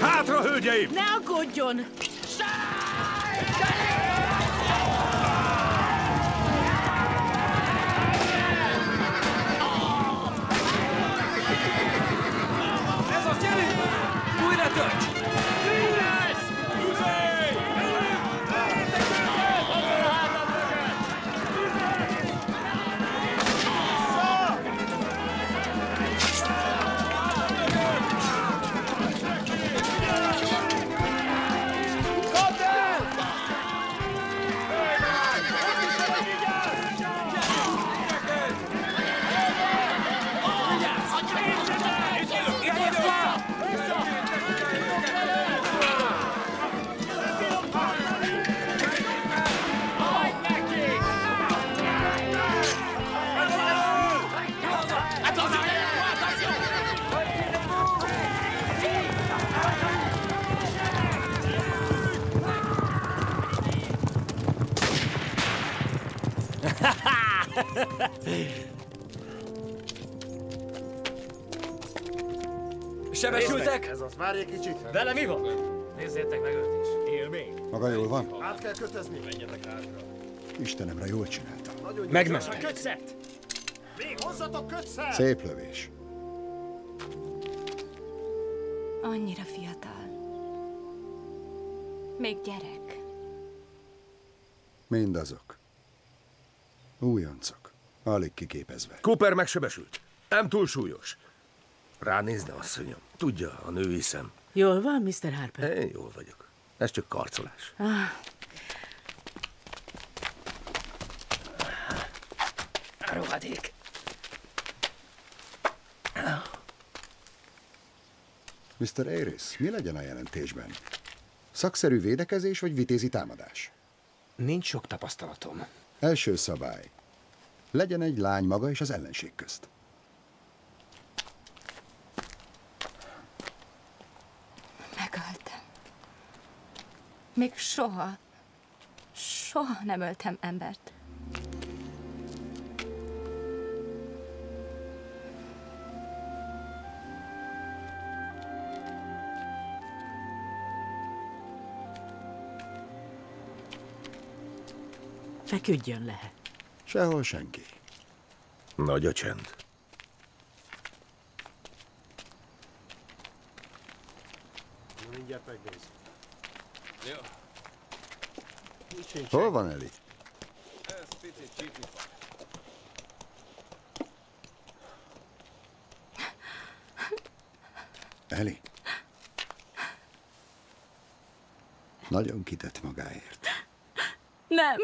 Hátra, hölgyeim! Ne aggódjon! Sebesültek? Ez az, várj egy kicsit. Vele mi van? Nézzétek meg őt is. Él még? Maga jól van? Át kell kötözni. Menjetek hátra. Istenemre jól csinálta. Nagyon Megment. A kötszert! Még hozzatok kötszer! Szép lövés. Annyira fiatal. Még gyerek. Mindazok. Újoncok. Alig kiképezve. Cooper megsebesült. Nem túl súlyos. Ránézne, asszonyom. Tudja, a női szem. Jól van, Mr. Harper? Én jól vagyok. Ez csak karcolás. Ah, rohadék. Mr. Aris, mi legyen a jelentésben? Szakszerű védekezés vagy vitézi támadás? Nincs sok tapasztalatom. Első szabály. Legyen egy lány maga és az ellenség közt. Még soha, soha nem öltem embert. feküdjön le. Sehol senki. Nagy a csend. Mindjárt megnézzük. Jó. Hol van Eli? Ez picit csipifa. Eli? Nagyon kitett magáért. Nem.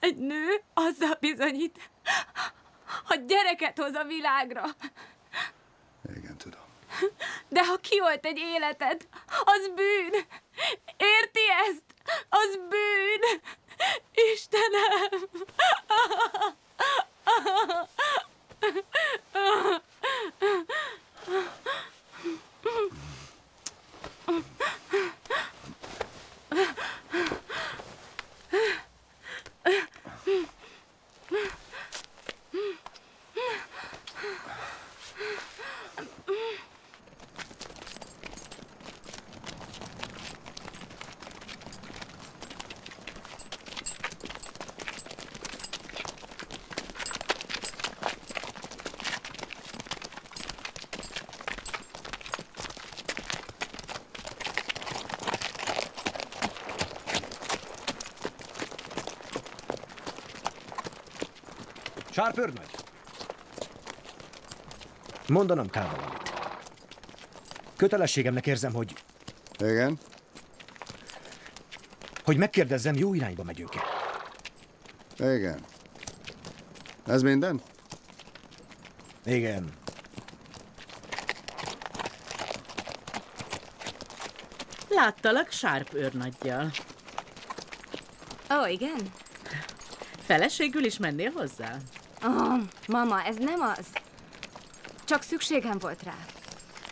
Egy nő azzal bizonyít, hogy gyereket hoz a világra. Igen, tudom. De ha kiolt egy életed, az bűn. Érti ezt? Az bűn. Istenem. Sárpörnagy! Mondanom kell valamit. Kötelességemnek érzem, hogy... Igen? Hogy megkérdezzem, jó irányba megyünk-e. Igen. Ez minden? Igen. Láttalak sárp őrnaggyal. Ó, oh, igen? Feleségül is mennél hozzá? Oh, mama, ez nem az. Csak szükségem volt rá.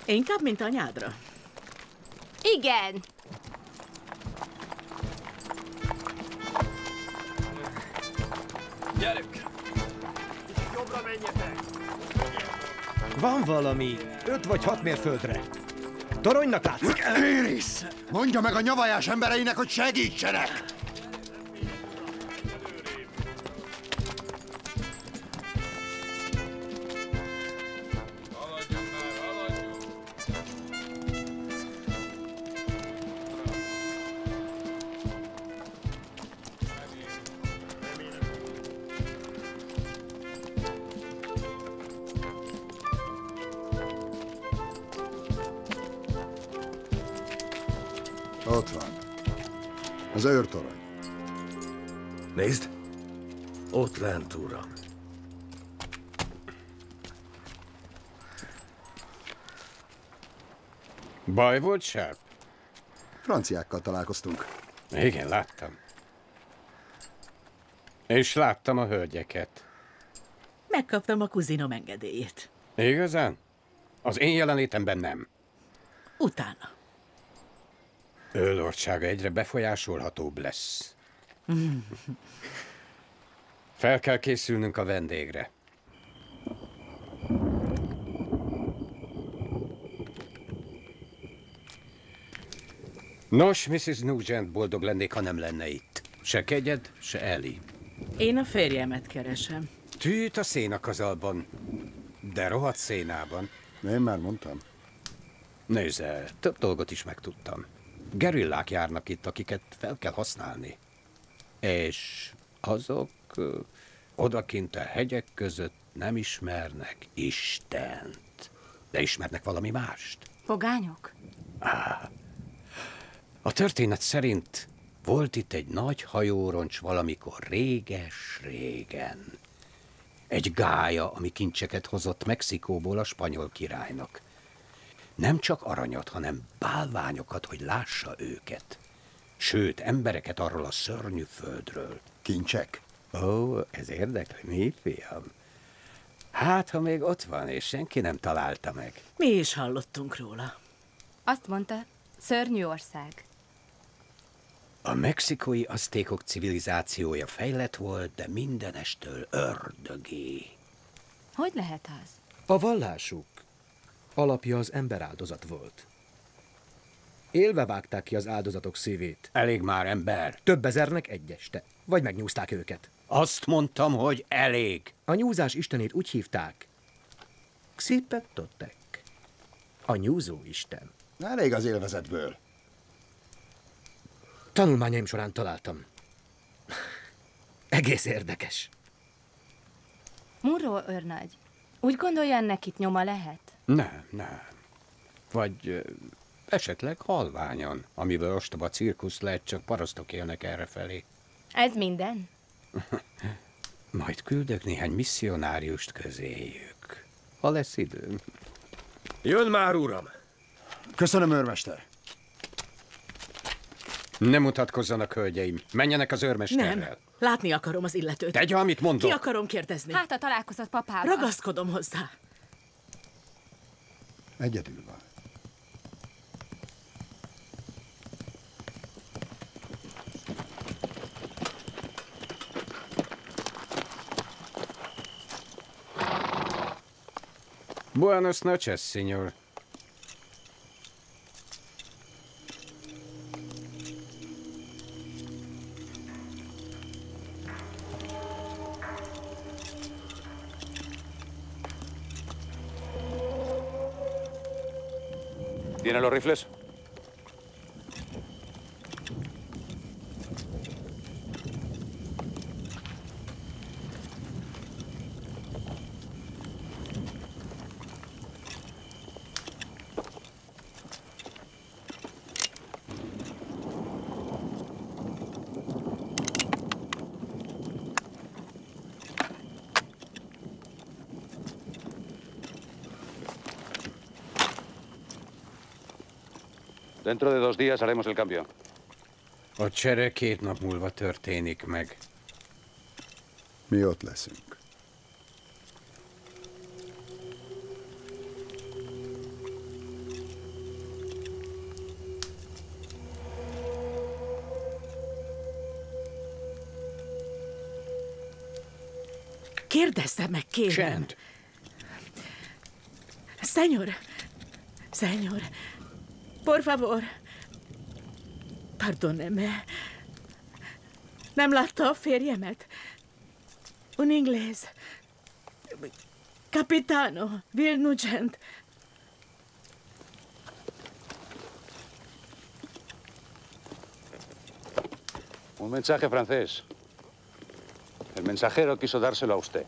Inkább, mint anyádra. Igen. Gyerünk! Jobbra menjetek! Van valami, öt vagy hat mérföldre. Toronynak látszik? Iris! Mondja meg a nyavajás embereinek, hogy segítsenek! Baj volt, Sharp? Franciákkal találkoztunk. Igen, láttam. És láttam a hölgyeket. Megkaptam a kuzinom engedélyét. Igazán? Az én jelenlétemben nem. Utána. Ő lordsága egyre befolyásolhatóbb lesz. Fel kell készülnünk a vendégre. Nos, Mrs. Nugent, boldog lennék, ha nem lenne itt. Se kegyed, se Eli. Én a férjemet keresem. Tűt a szénakazalban, de rohadt szénában. Én már mondtam. Nézze, több dolgot is megtudtam. Gerillák járnak itt, akiket fel kell használni. És azok odakint a hegyek között nem ismernek Istent. De ismernek valami mást. Pogányok? Á, a történet szerint volt itt egy nagy hajóroncs valamikor réges-régen. Egy gája, ami kincseket hozott Mexikóból a spanyol királynak. Nem csak aranyat, hanem bálványokat, hogy lássa őket. Sőt, embereket arról a szörnyű földről. Kincsek? Ó, ez érdekli, mi, fiam? Hát, ha még ott van, és senki nem találta meg. Mi is hallottunk róla. Azt mondta, szörnyű ország. A mexikói aztékok civilizációja fejlett volt, de mindenestől ördögé. Hogy lehet az? A vallásuk alapja az emberáldozat volt. Élve vágták ki az áldozatok szívét. Elég már ember. Több ezernek egy este. Vagy megnyúzták őket. Azt mondtam, hogy elég. A nyúzás istenét úgy hívták. Xipettotek. A nyúzó isten. Elég az élvezetből. Tanulmányaim során találtam. Egész érdekes. Murró őrnagy. Úgy gondolja, ennek itt nyoma lehet? Nem, nem. Vagy ö, esetleg halványan, amiből ostoba cirkusz lehet, csak parasztok élnek errefelé. Ez minden? Majd küldök néhány misszionáriust közéjük, ha lesz időm. Jön már, uram! Köszönöm, őrmester. Ne mutatkozzanak, hölgyeim. Menjenek az őrmesterrel. Nem. Látni akarom az illetőt. Tegye, amit mondok. Ki akarom kérdezni. Hát, a találkozott papával. Ragaszkodom hozzá. Egyedül van. Buenos noches, señor. Ευχαριστώ. Dentro de dos días haremos el cambio. A csere két nap múlva történik meg. Mi ott leszünk. Kérdezze meg, kérem. Csend. Señor, señor, por favor. Pardóneme. Nem látta a férjemet? Un inglés. Capitano, Bill Nugent. Un mensaje francés. El mensajero quiso dárselo a usted.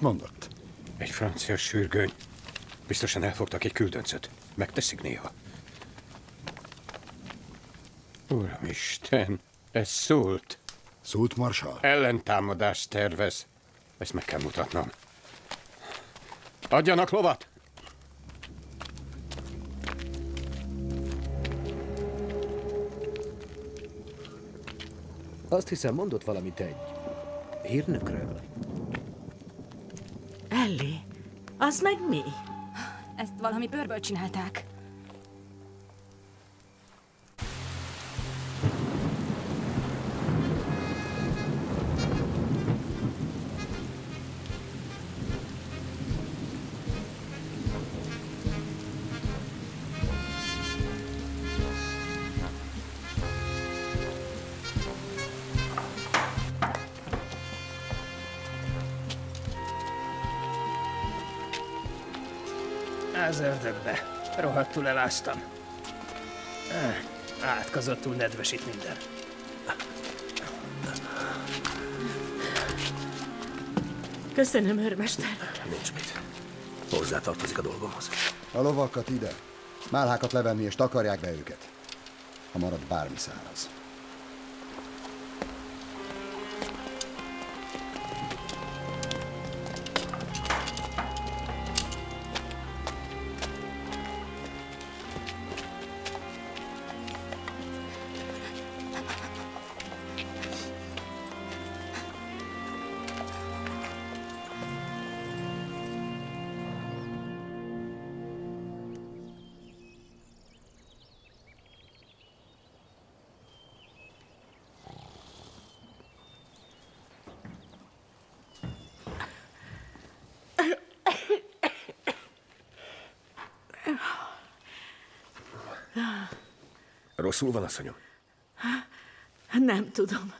Mit mondott? Egy francia sürgőny. Biztosan elfogtak egy küldöncöt. Megteszik néha. Uramisten, ez szólt. Szólt, marsal? Ellentámadást tervez. Ezt meg kell mutatnom. Adjanak lovat! Azt hiszem, mondott valamit egy hírnökről. Ellie, az meg mi? Ezt valami bőrből csinálták. Rohadtul eláztam. Átkazottul nedvesít minden. Köszönöm, őrmester. Nincs mit. Hozzá tartozik a dolgomhoz. A lovakat ide. Málhákat levenni és takarják be őket. Ha marad bármi száraz. Rosszul van, asszonyom? Nem tudom.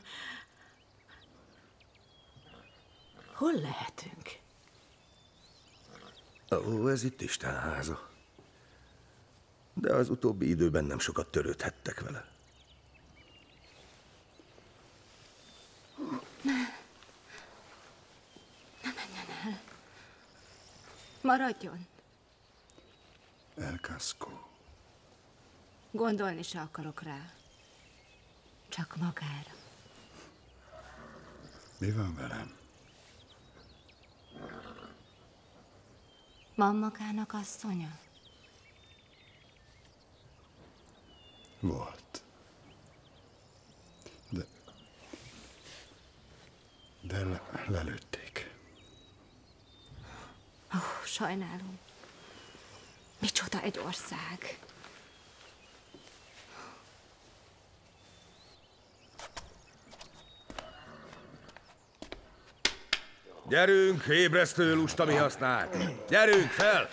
Hol lehetünk? Ó, ez itt Isten háza. De az utóbbi időben nem sokat törődhettek vele. Ne menjen el. Maradjon. El Casco. Gondolni se akarok rá. Csak magára. Mi van velem? Van magának asszonya? Volt. De... De le, lelőtték. Ó, oh, sajnálom. Micsoda egy ország. Gyerünk, ébresztő lusta mi hasznát! Gyerünk fel!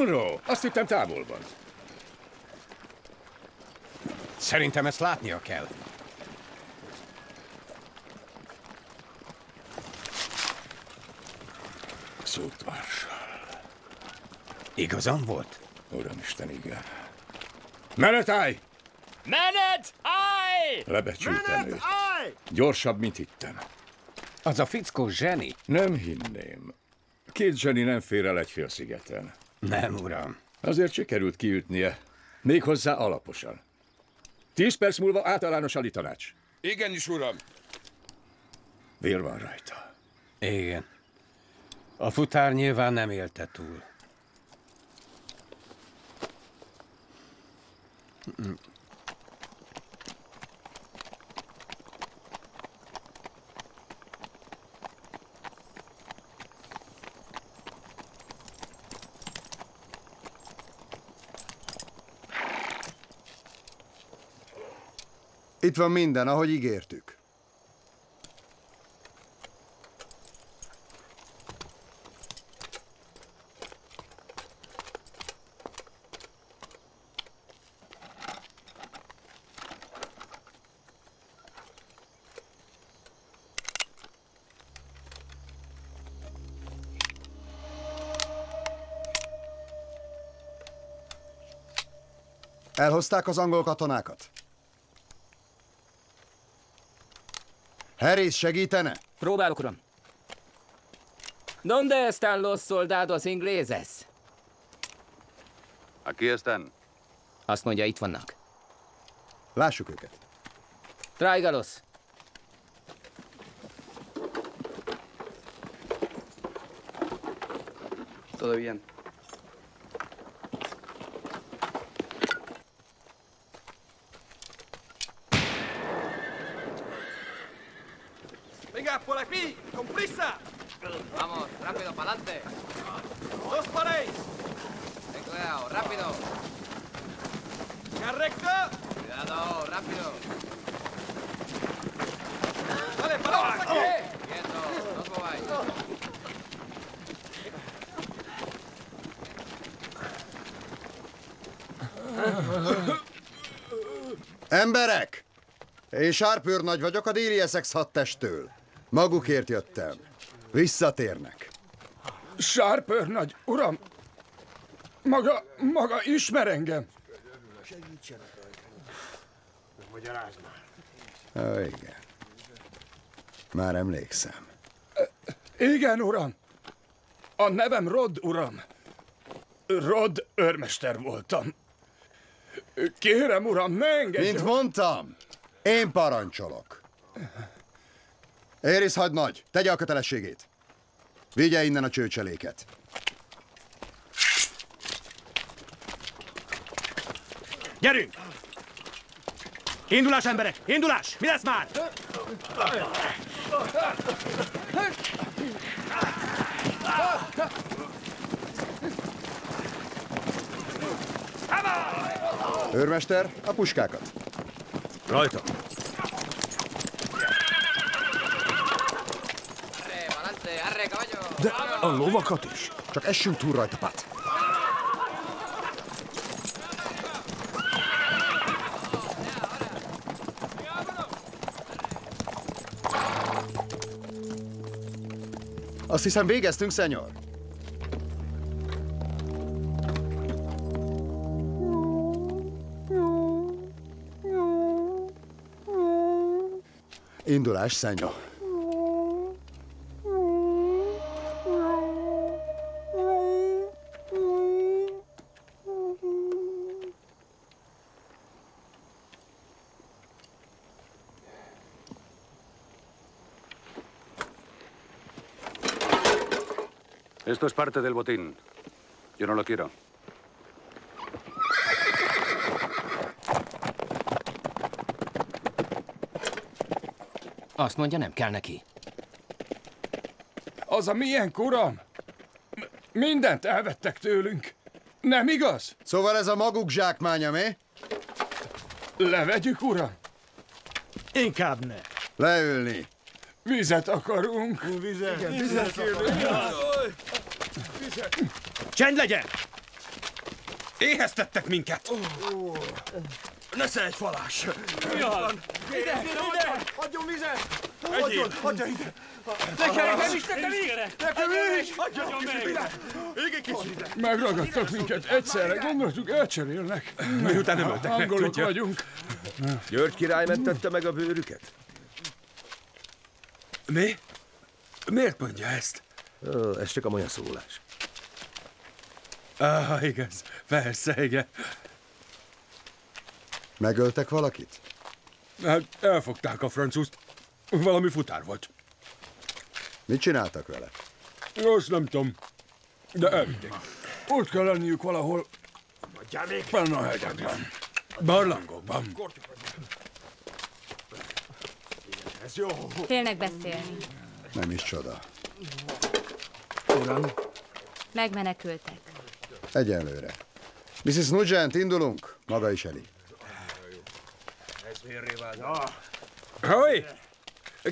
Munro! Azt hittem távol van. Szerintem ezt látnia kell. Szótvársal. Igazam volt? Uramisten, igen. Menetáj! Menet! Állj! Lebecsültem őt. állj! Gyorsabb, mint hittem. Az a fickó zseni. Nem hinném. Két zseni nem fér el egy félszigeten. Nem, uram. Azért sikerült kiütnie. Méghozzá alaposan. Tíz perc múlva általános alitanács. Igenis, uram. Vér van rajta. Igen. A futár nyilván nem élte túl. Itt van minden, ahogy ígértük. Elhozták az angol katonákat? Harris segítene? Próbálok, uram. ¿Dónde están los soldados ingleses? Aquí están. Azt mondja, itt vannak. Lássuk őket. Trájgalos. Todo bien. Adelante. No os paréis. Ten cuidado, rápido. ¡Ya recto! Cuidado, rápido. Vale, paramos aquí. Quieto, no os mováis. Emberek! Én Sárpőr nagy vagyok a déli Essex hadtesttől. Magukért jöttem. Visszatérnek. Sárpőr nagy, uram! Maga, maga ismer engem. Segítsenek rajta. Magyarázd már. Ó, igen. Már emlékszem. Igen, uram. A nevem Rod, uram. Rod őrmester voltam. Kérem, uram, ne engedj! Mint mondtam, én parancsolok. Éris hadnagy, tegye a kötelességét. Vigye innen a csőcseléket. Gyerünk! Indulás, emberek! Indulás! Mi lesz már? Őrmester, a puskákat. Rajta. Arre, adelante, arre, caballo. De a lovakat is. Csak essünk túl rajta, Pat. Azt hiszem végeztünk, szenyor. Indulás, szenyor. Esto es parte del botín. Yo no lo quiero. Azt mondja, nem kell neki. Az a milyen uram? M- mindent elvettek tőlünk. Nem igaz? Szóval ez a maguk zsákmánya, mi? Levegyük, uram? Inkább ne. Leülni. Vizet akarunk. Vizet, Igen, vizet vizet kérünk. Csend legyen! Éheztettek minket! Nesze egy falás! Mi van? Ide, ide! Adjon vizet! Adjon, adja ide! Nekem, nekem is, nekem is! Nekem is! Adjon meg! Még egy kicsit! Megragadtak minket egyszerre, gondoltuk elcserélnek. Miután nem öltek meg, tudja. vagyunk. György király mentette meg a bőrüket? Mi? Miért mondja ezt? Ez csak a olyan szólás. Ah, igaz. Persze, igen. Megöltek valakit? Hát elfogták a francuszt. Valami futár volt. Mit csináltak vele? Azt nem tudom. De elvitték. Ott kell lenniük valahol. Benne a hegyekben. Barlangokban. Ez jó. Félnek beszélni. Nem is csoda. Uram, Megmenekültek. Egyelőre. Mrs. Nugent, indulunk. Maga is eli. Hogy?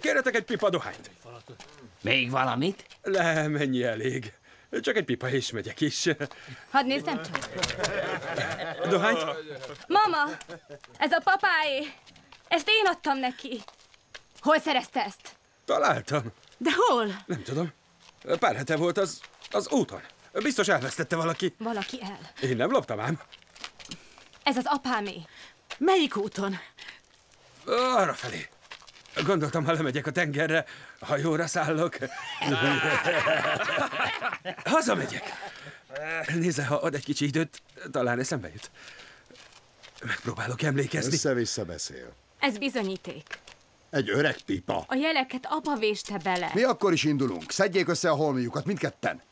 Kérhetek egy pipa dohányt? Még valamit? Nem, ennyi elég. Csak egy pipa, és megyek is. Hadd nézzem csak. Dohányt? Mama! Ez a papáé! Ezt én adtam neki. Hol szerezte ezt? Találtam. De hol? Nem tudom. Pár hete volt az, az úton. Biztos elvesztette valaki. Valaki el. Én nem loptam ám. Ez az apámé. Melyik úton? Arra felé. Gondoltam, ha lemegyek a tengerre, hajóra szállok. Hazamegyek. Nézze, ha ad egy kicsi időt, talán eszembe jut. Megpróbálok emlékezni. Össze-vissza beszél. Ez bizonyíték. Egy öreg pipa. A jeleket apa véste bele. Mi akkor is indulunk. Szedjék össze a holmiukat, mindketten.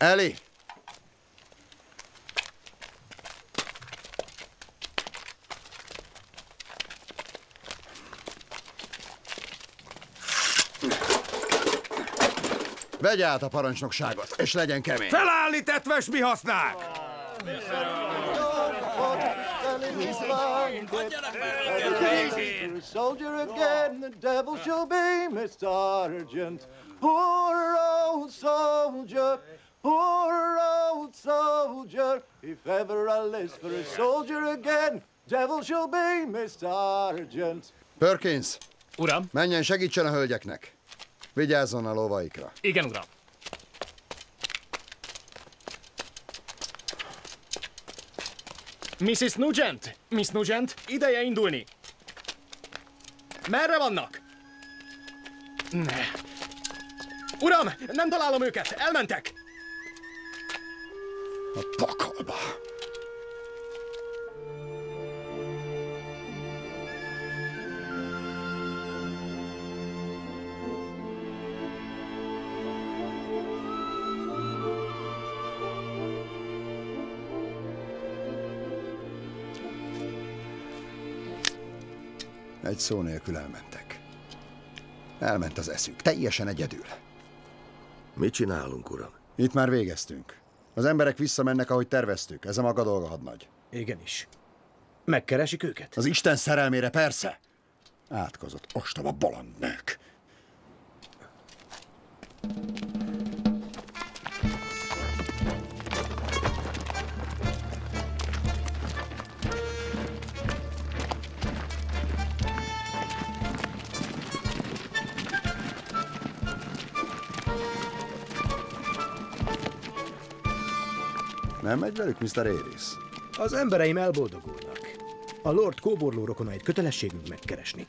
Eli! Vegye át a parancsnokságot, és legyen kemény. Felállni tetves mi hasznák! Soldier again, the devil shall be my sergeant. Poor old soldier, poor old soldier. If ever I list for a soldier again, devil shall be my sergeant. Perkins! Uram! Menjen, segítsen a hölgyeknek. Vigyázzon a lovaikra. Igen, uram. Mrs. Nugent! Miss Nugent, ideje indulni! Merre vannak? Ne. Uram, nem találom őket! Elmentek! A pakalba. Egy szó nélkül elmentek. Elment az eszük, teljesen egyedül. Mit csinálunk, uram? Itt már végeztünk. Az emberek visszamennek, ahogy terveztük. Ez a maga dolga, hadnagy. Igenis. Megkeresik őket? Az Isten szerelmére, persze. Átkozott ostoba bolondnők. Megy velük, Mr. Aris? Az embereim elboldogulnak. A Lord kóborló rokonait kötelességünk megkeresni.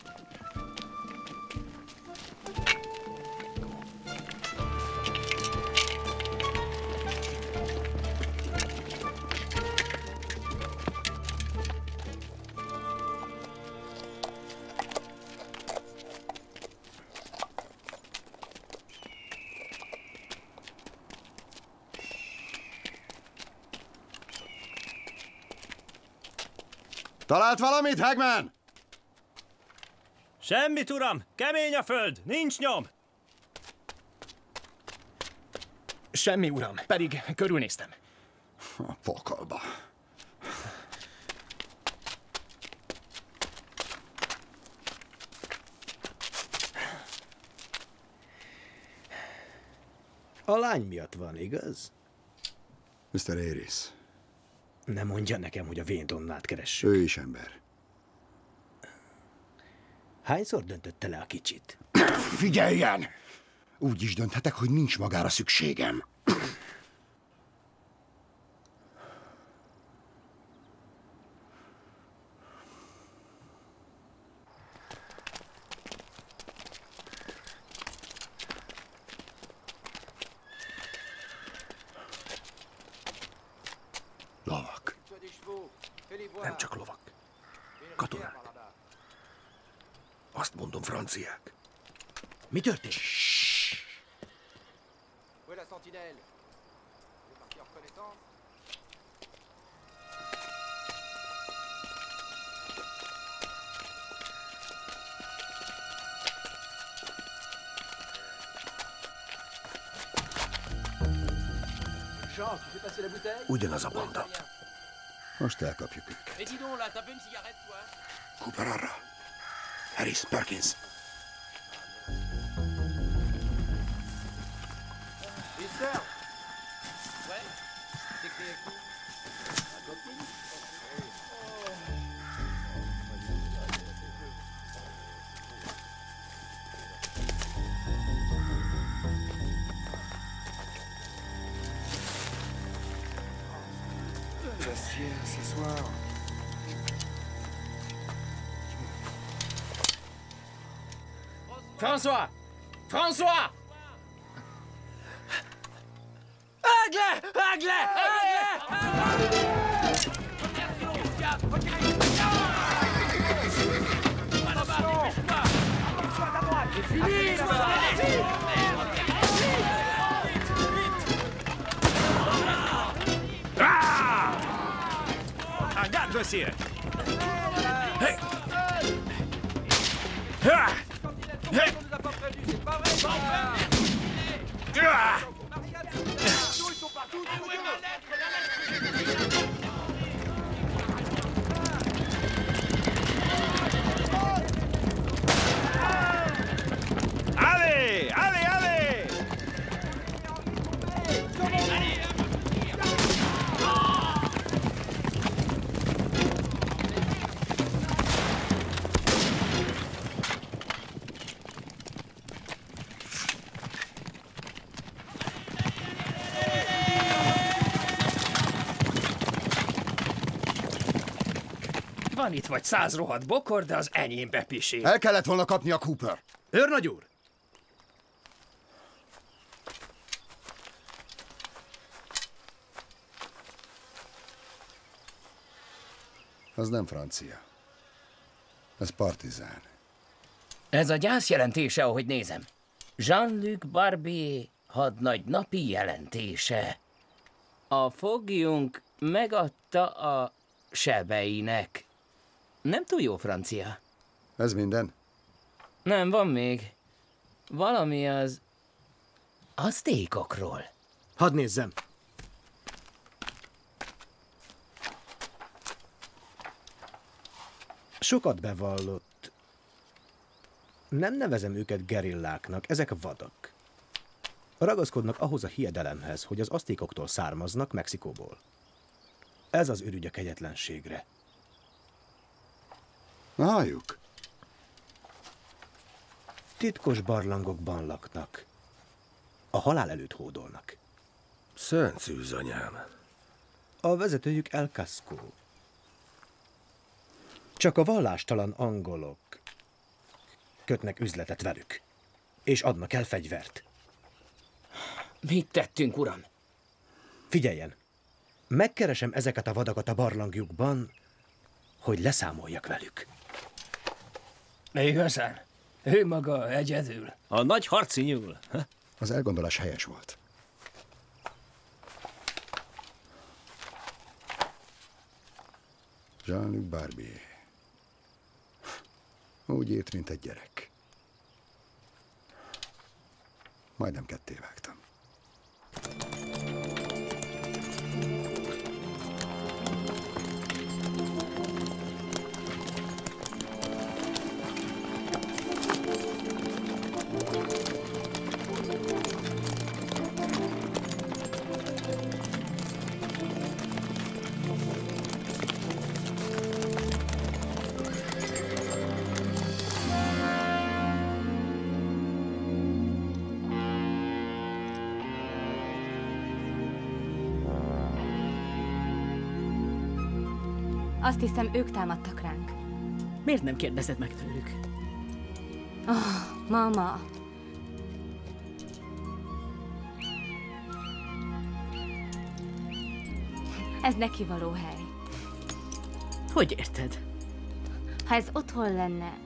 Valamit, Hagman? Semmit, uram! Kemény a föld! Nincs nyom! Semmi, uram. Pedig körülnéztem. A pokolba. A lány miatt van, igaz? Mr. Aris. Ne mondja nekem, hogy a Véndonnát keressük. Ő is ember. Hányszor döntötte le a kicsit? Figyeljen! Úgy is dönthetek, hogy nincs magára szükségem. ugyanaz a banda. Most elkapjuk őket. Cooper arra. Harris, Perkins. Mister! Ouais? C'est copine? François! François! Aglet Aglet Aglet Aglet monsieur Hey. Ah. Hey. Ah. Van itt vagy száz rohadt bokor, de az enyémbe pisil. El kellett volna kapni a Cooper. Őrnagy úr! Az nem francia. Ez partizán. Ez a gyász jelentése, ahogy nézem. Jean-Luc Barbier hadnagy napi jelentése. A fogjunk megadta a sebeinek. Nem túl jó francia. Ez minden? Nem, van még. Valami az aztékokról. Hadd nézzem. Sokat bevallott. Nem nevezem őket gerilláknak, ezek vadak. Ragaszkodnak ahhoz a hiedelemhez, hogy az asztékoktól származnak Mexikóból. Ez az ürügy a kegyetlenségre. Halljuk. Titkos barlangokban laknak. A halál előtt hódolnak. Szent szűzanyám. A vezetőjük El Casco. Csak a vallástalan angolok kötnek üzletet velük, és adnak el fegyvert. Mit tettünk, uram? Figyeljen! Megkeresem ezeket a vadakat a barlangjukban, hogy leszámoljak velük. Igazán? Ő maga egyedül. A nagy harci nyúl. Ha? Az elgondolás helyes volt. Jean-Luc Barbier. Úgy írt, mint egy gyerek. Majdnem ketté vágtam. Hiszem, ők támadtak ránk. Miért nem kérdezed meg tőlük? Oh, mama. Ez neki való hely. Hogy érted? Ha ez otthon lenne,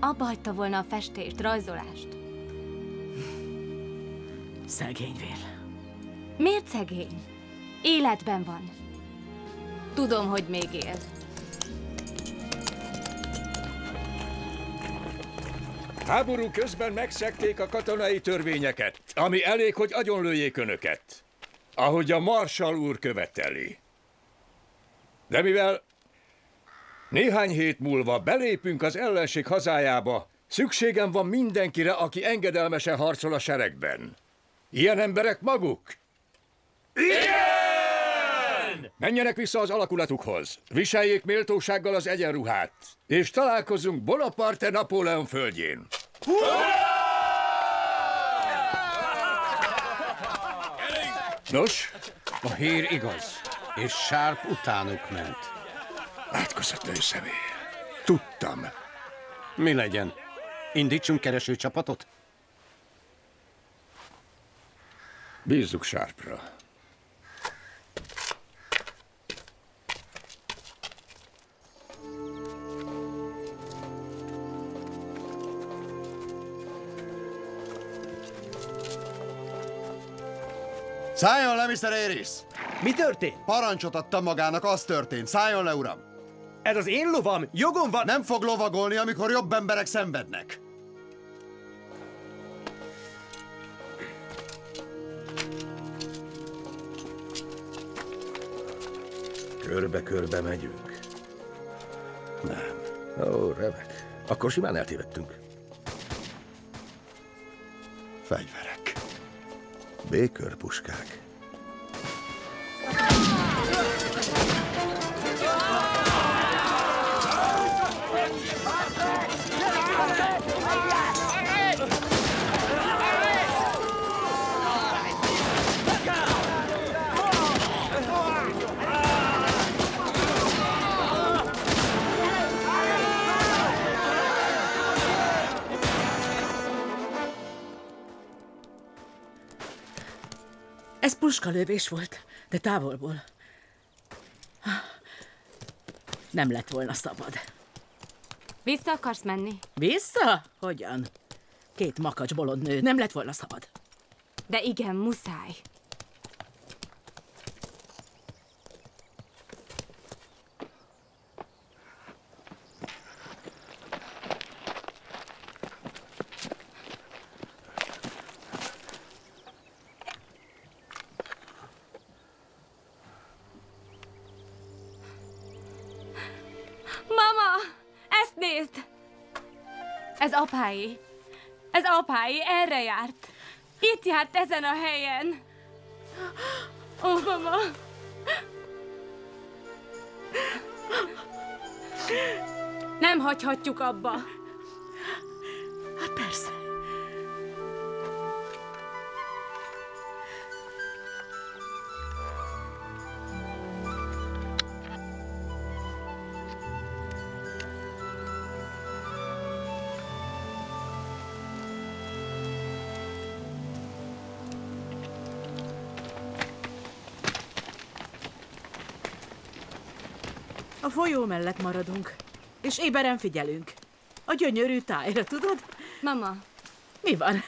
abba hagyta volna a festést, rajzolást. Szegény vél. Miért szegény? Életben van. Tudom, hogy még él. Háború közben megszekték a katonai törvényeket, ami elég, hogy agyonlőjék önöket. Ahogy a Marshall úr követeli. De mivel néhány hét múlva belépünk az ellenség hazájába, szükségem van mindenkire, aki engedelmesen harcol a seregben. Ilyen emberek maguk? Igen! Menjenek vissza az alakulatukhoz, viseljék méltósággal az egyenruhát, és találkozunk Bonaparte Napóleon földjén. Nos, a hír igaz. És Sárp utánuk ment. Átkozatlan személy. Tudtam. Mi legyen? Indítsunk kereső csapatot? Bízzuk Sárpra. Szálljon le, Mr. Éris! Mi történt? Parancsot adtam magának, az történt. Szálljon le, uram! Ez az én lovam? Jogom van? Nem fog lovagolni, amikor jobb emberek szenvednek. Körbe-körbe megyünk. Nem. Ó, remek. Akkor simán eltévedtünk. Fegyverek. Békörpuskák. Puskalövés volt, de távolból. Nem lett volna szabad. Vissza akarsz menni? Vissza? Hogyan? Két makacs bolond nő, nem lett volna szabad. De igen, muszáj. Ez apái. Ez apái, erre járt. Itt járt ezen a helyen. Ó, mama! Nem hagyhatjuk abba. Folyó mellett maradunk, és éberen figyelünk. A gyönyörű tájra, tudod? Mama. Mi van?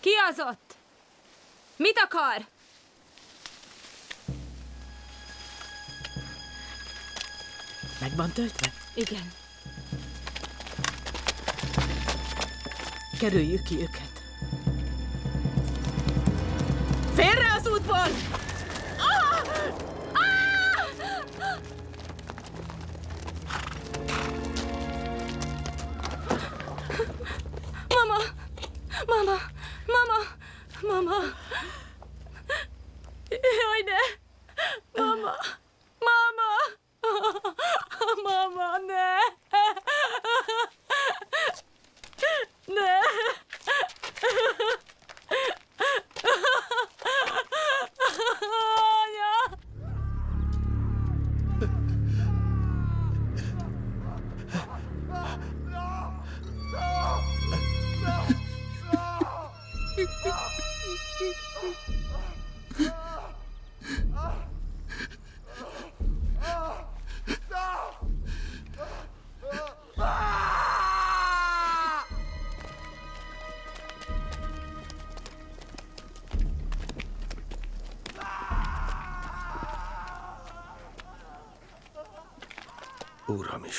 Ki az ott? Mit akar? Meg van töltve? Igen. Kerüljük ki őket. Félre az útból! Ah! Ah! Mama! Mama! Mama! Mama!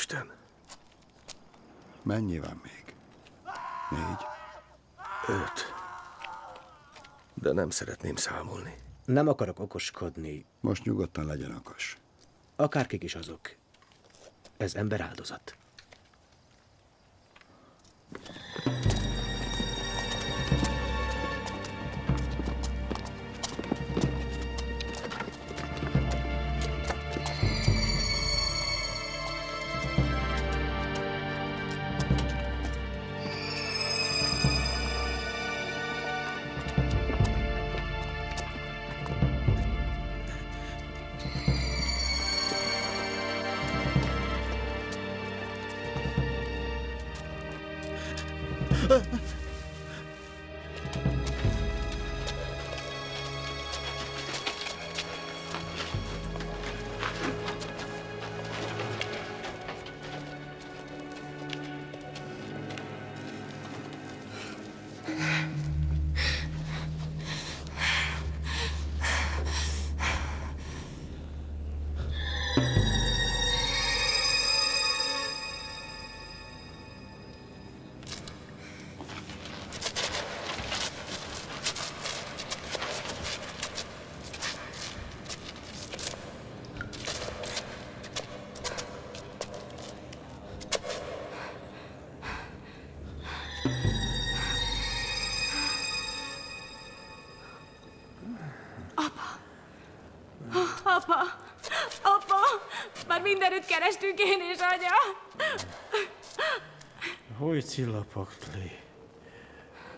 Uramisten. Mennyi van még? Négy? Öt. De nem szeretném számolni. Nem akarok okoskodni. Most nyugodtan legyen okos. Akárkik is azok. Ez ember Huitzilopochtli,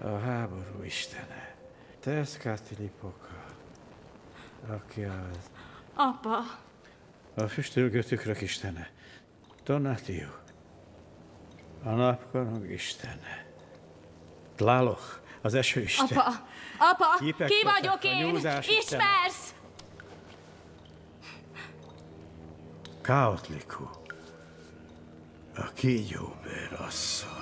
a háború istene. Teszkátilipoka, aki az Apa! a füstölgő tükrök istene. Donatio, a napkorong istene. Tlaloch, az eső isten. Apa! Apa! Kipek Ki vagyok én? Ismersz? Kaotliku, a kígyóbér asszony.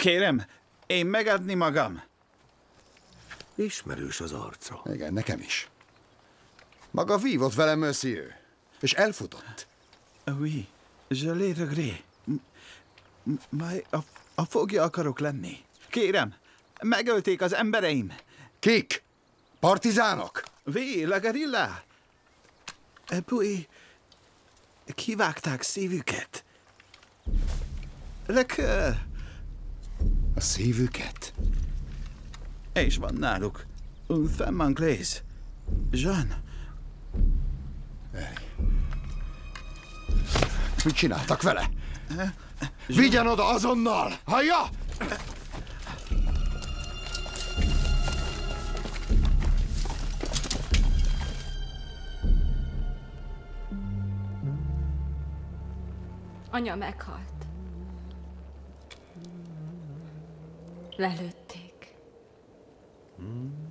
Kérem, én megadni magam. Ismerős az arca. Igen, nekem is. Maga vívott velem, monsieur, és elfutott. Oui, je. M- m- Majd a, a fogja akarok lenni. Kérem, megölték az embereim. Kik? Partizánok? Oui, la guerilla. Et puis, kivágták szívüket. Le cœur. A szívüket? És van náluk un femme anglaise. Jean. Mit csináltak vele? Vigyen oda azonnal! Hallja? Anya meghalt. Lelőtték. Innen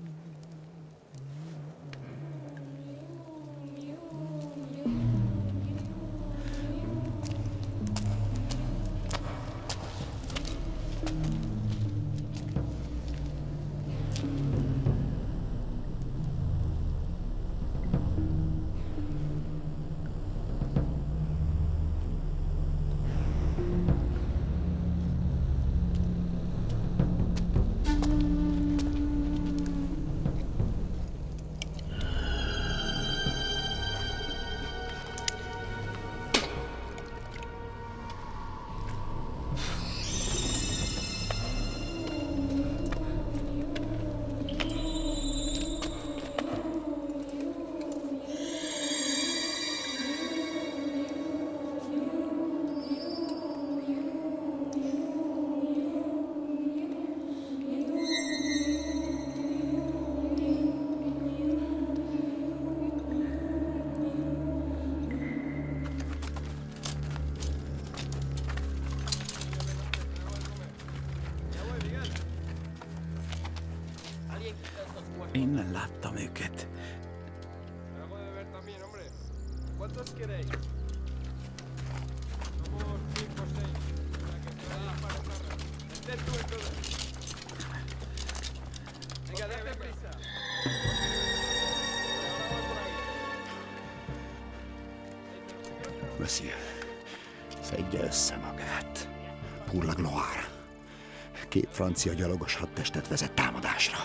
francia gyalogos hadtestet vezet támadásra.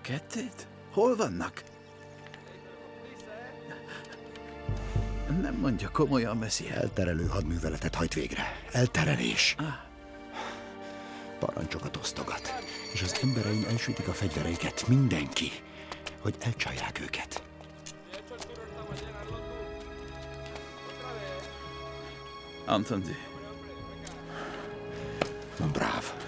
Kettét? Hol vannak? Nem mondja, komolyan veszi. Elterelő hadműveletet hajt végre. Elterelés. Ah. Parancsokat osztogat. És az embereim elsütik a fegyvereiket. Mindenki. Hogy elcsalják őket. Antondi. Mon bráv.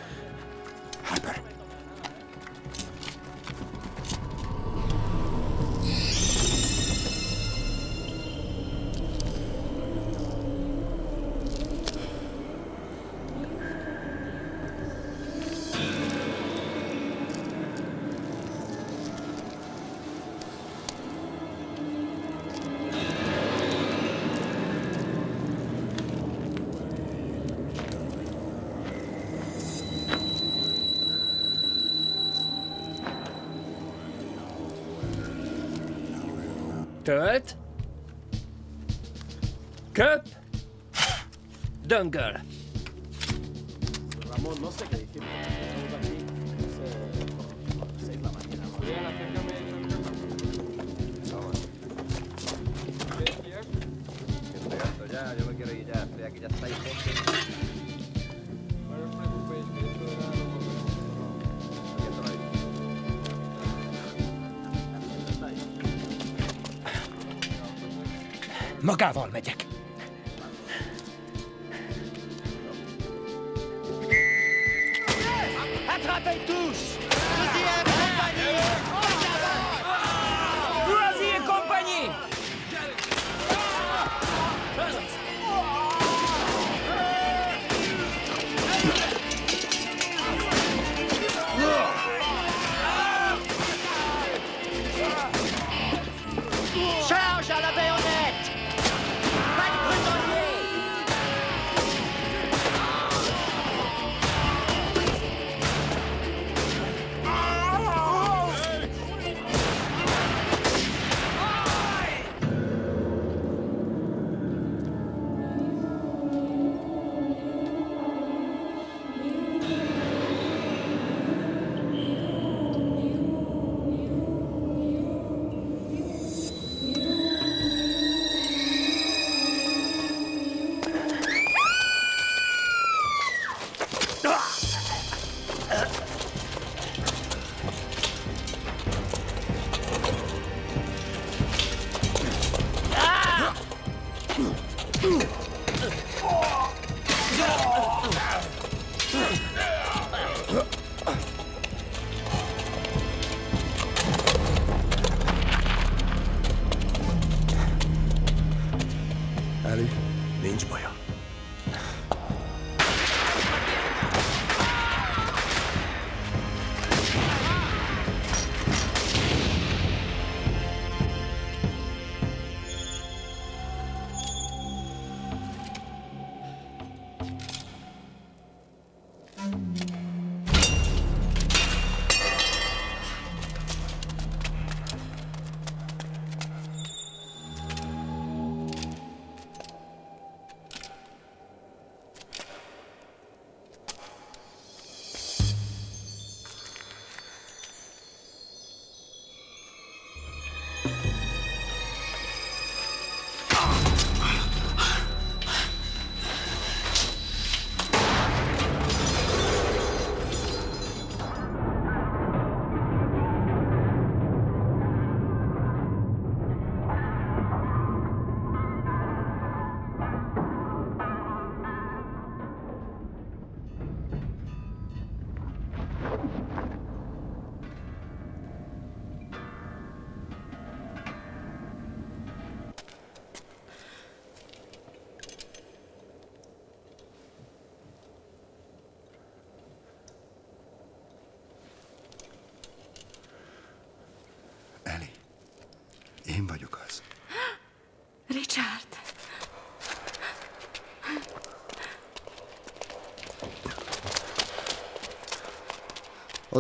Mañana. Estoy harto ya, yo me quiero ir ya. Estoy aquí, ya está ahí Magával megyek.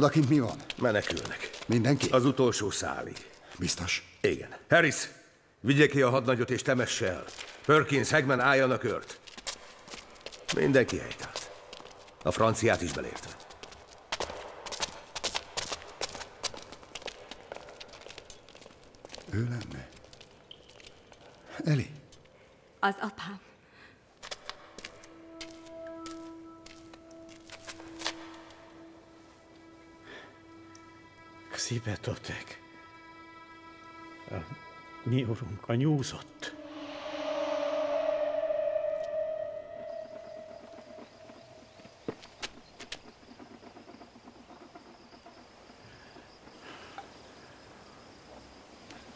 Odakint mi van? Menekülnek. Mindenki? Az utolsó szálig. Biztos? Igen. Harris, vigye ki a hadnagyot és temesse el. Perkins, Hagman álljanak ört. Mindenki helytált. A franciát is belértve. Tibetetek. A mi urunk, a nyúzott.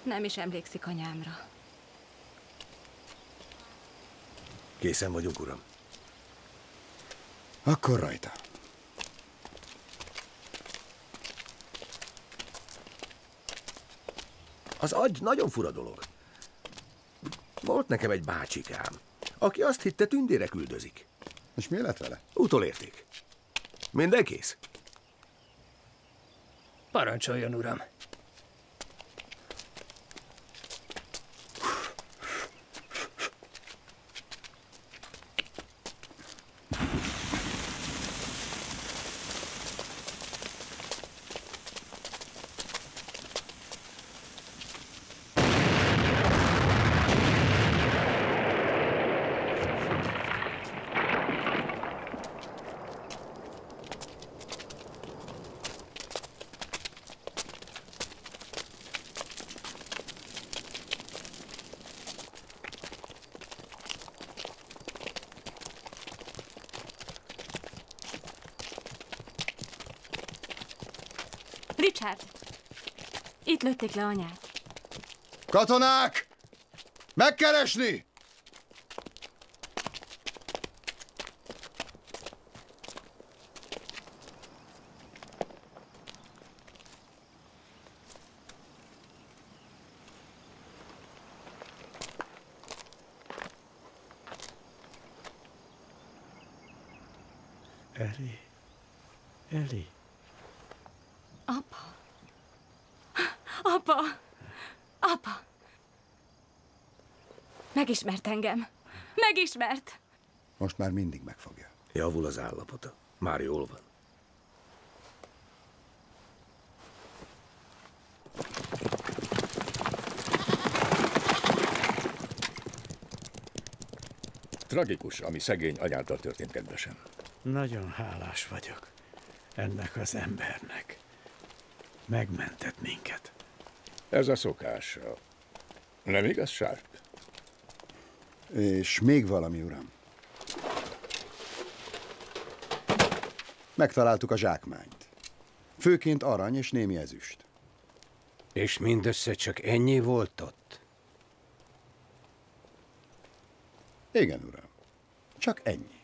Nem is emlékszik anyámra. Készen vagyunk, uram. Akkor rajta. Az agy nagyon fura dolog. Volt nekem egy bácsikám, aki azt hitte tündére küldözik. És mi lett vele? Utolérték. Minden kész? Parancsoljon, uram. Richard! Itt lőtték le anyát. Katonák! Megkeresni! Eli. Eli. Apa. Apa. Apa. Megismert engem. Megismert. Most már mindig megfogja. Javul az állapota. Már jól van. Tragikus, ami szegény anyáddal történt, kedvesem. Nagyon hálás vagyok ennek az embernek. Megmentett minket. Ez a szokása. Nem igaz, Sharp? És még valami, uram. Megtaláltuk a zsákmányt. Főként arany és némi ezüst. És mindössze csak ennyi volt ott? Igen, uram. Csak ennyi.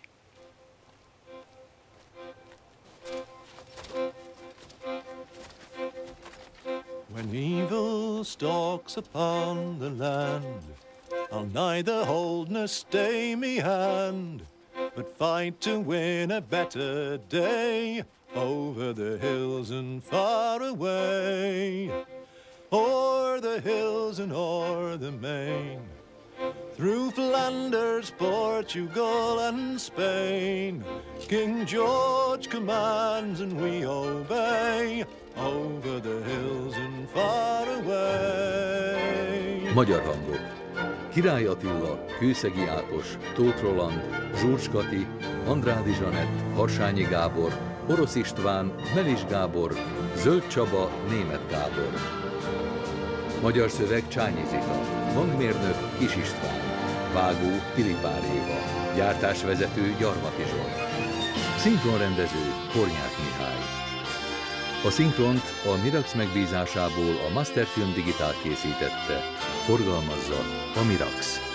When evil stalks upon the land, I'll neither hold nor stay me hand, but fight to win a better day over the hills and far away, o'er the hills and o'er the main. Through Flanders, Portugal, and Spain, King George commands and we obey, over the hills and far away. Magyar hangok. Király Attila, Kőszegi Ákos, Tóth Roland, Zsúcs Kati, Andrádi Zsanett, Harsányi Gábor, Orosz István, Melis Gábor, Zöld Csaba, Német Gábor. Magyar szöveg Csányi Zita, hangmérnök Kis István, vágó Pilipár Éva, gyártásvezető Gyarmati Zsolt, szinkronrendező Kornyák Mihály. A szinkront a Mirax megbízásából a Masterfilm Digitál készítette, forgalmazza a.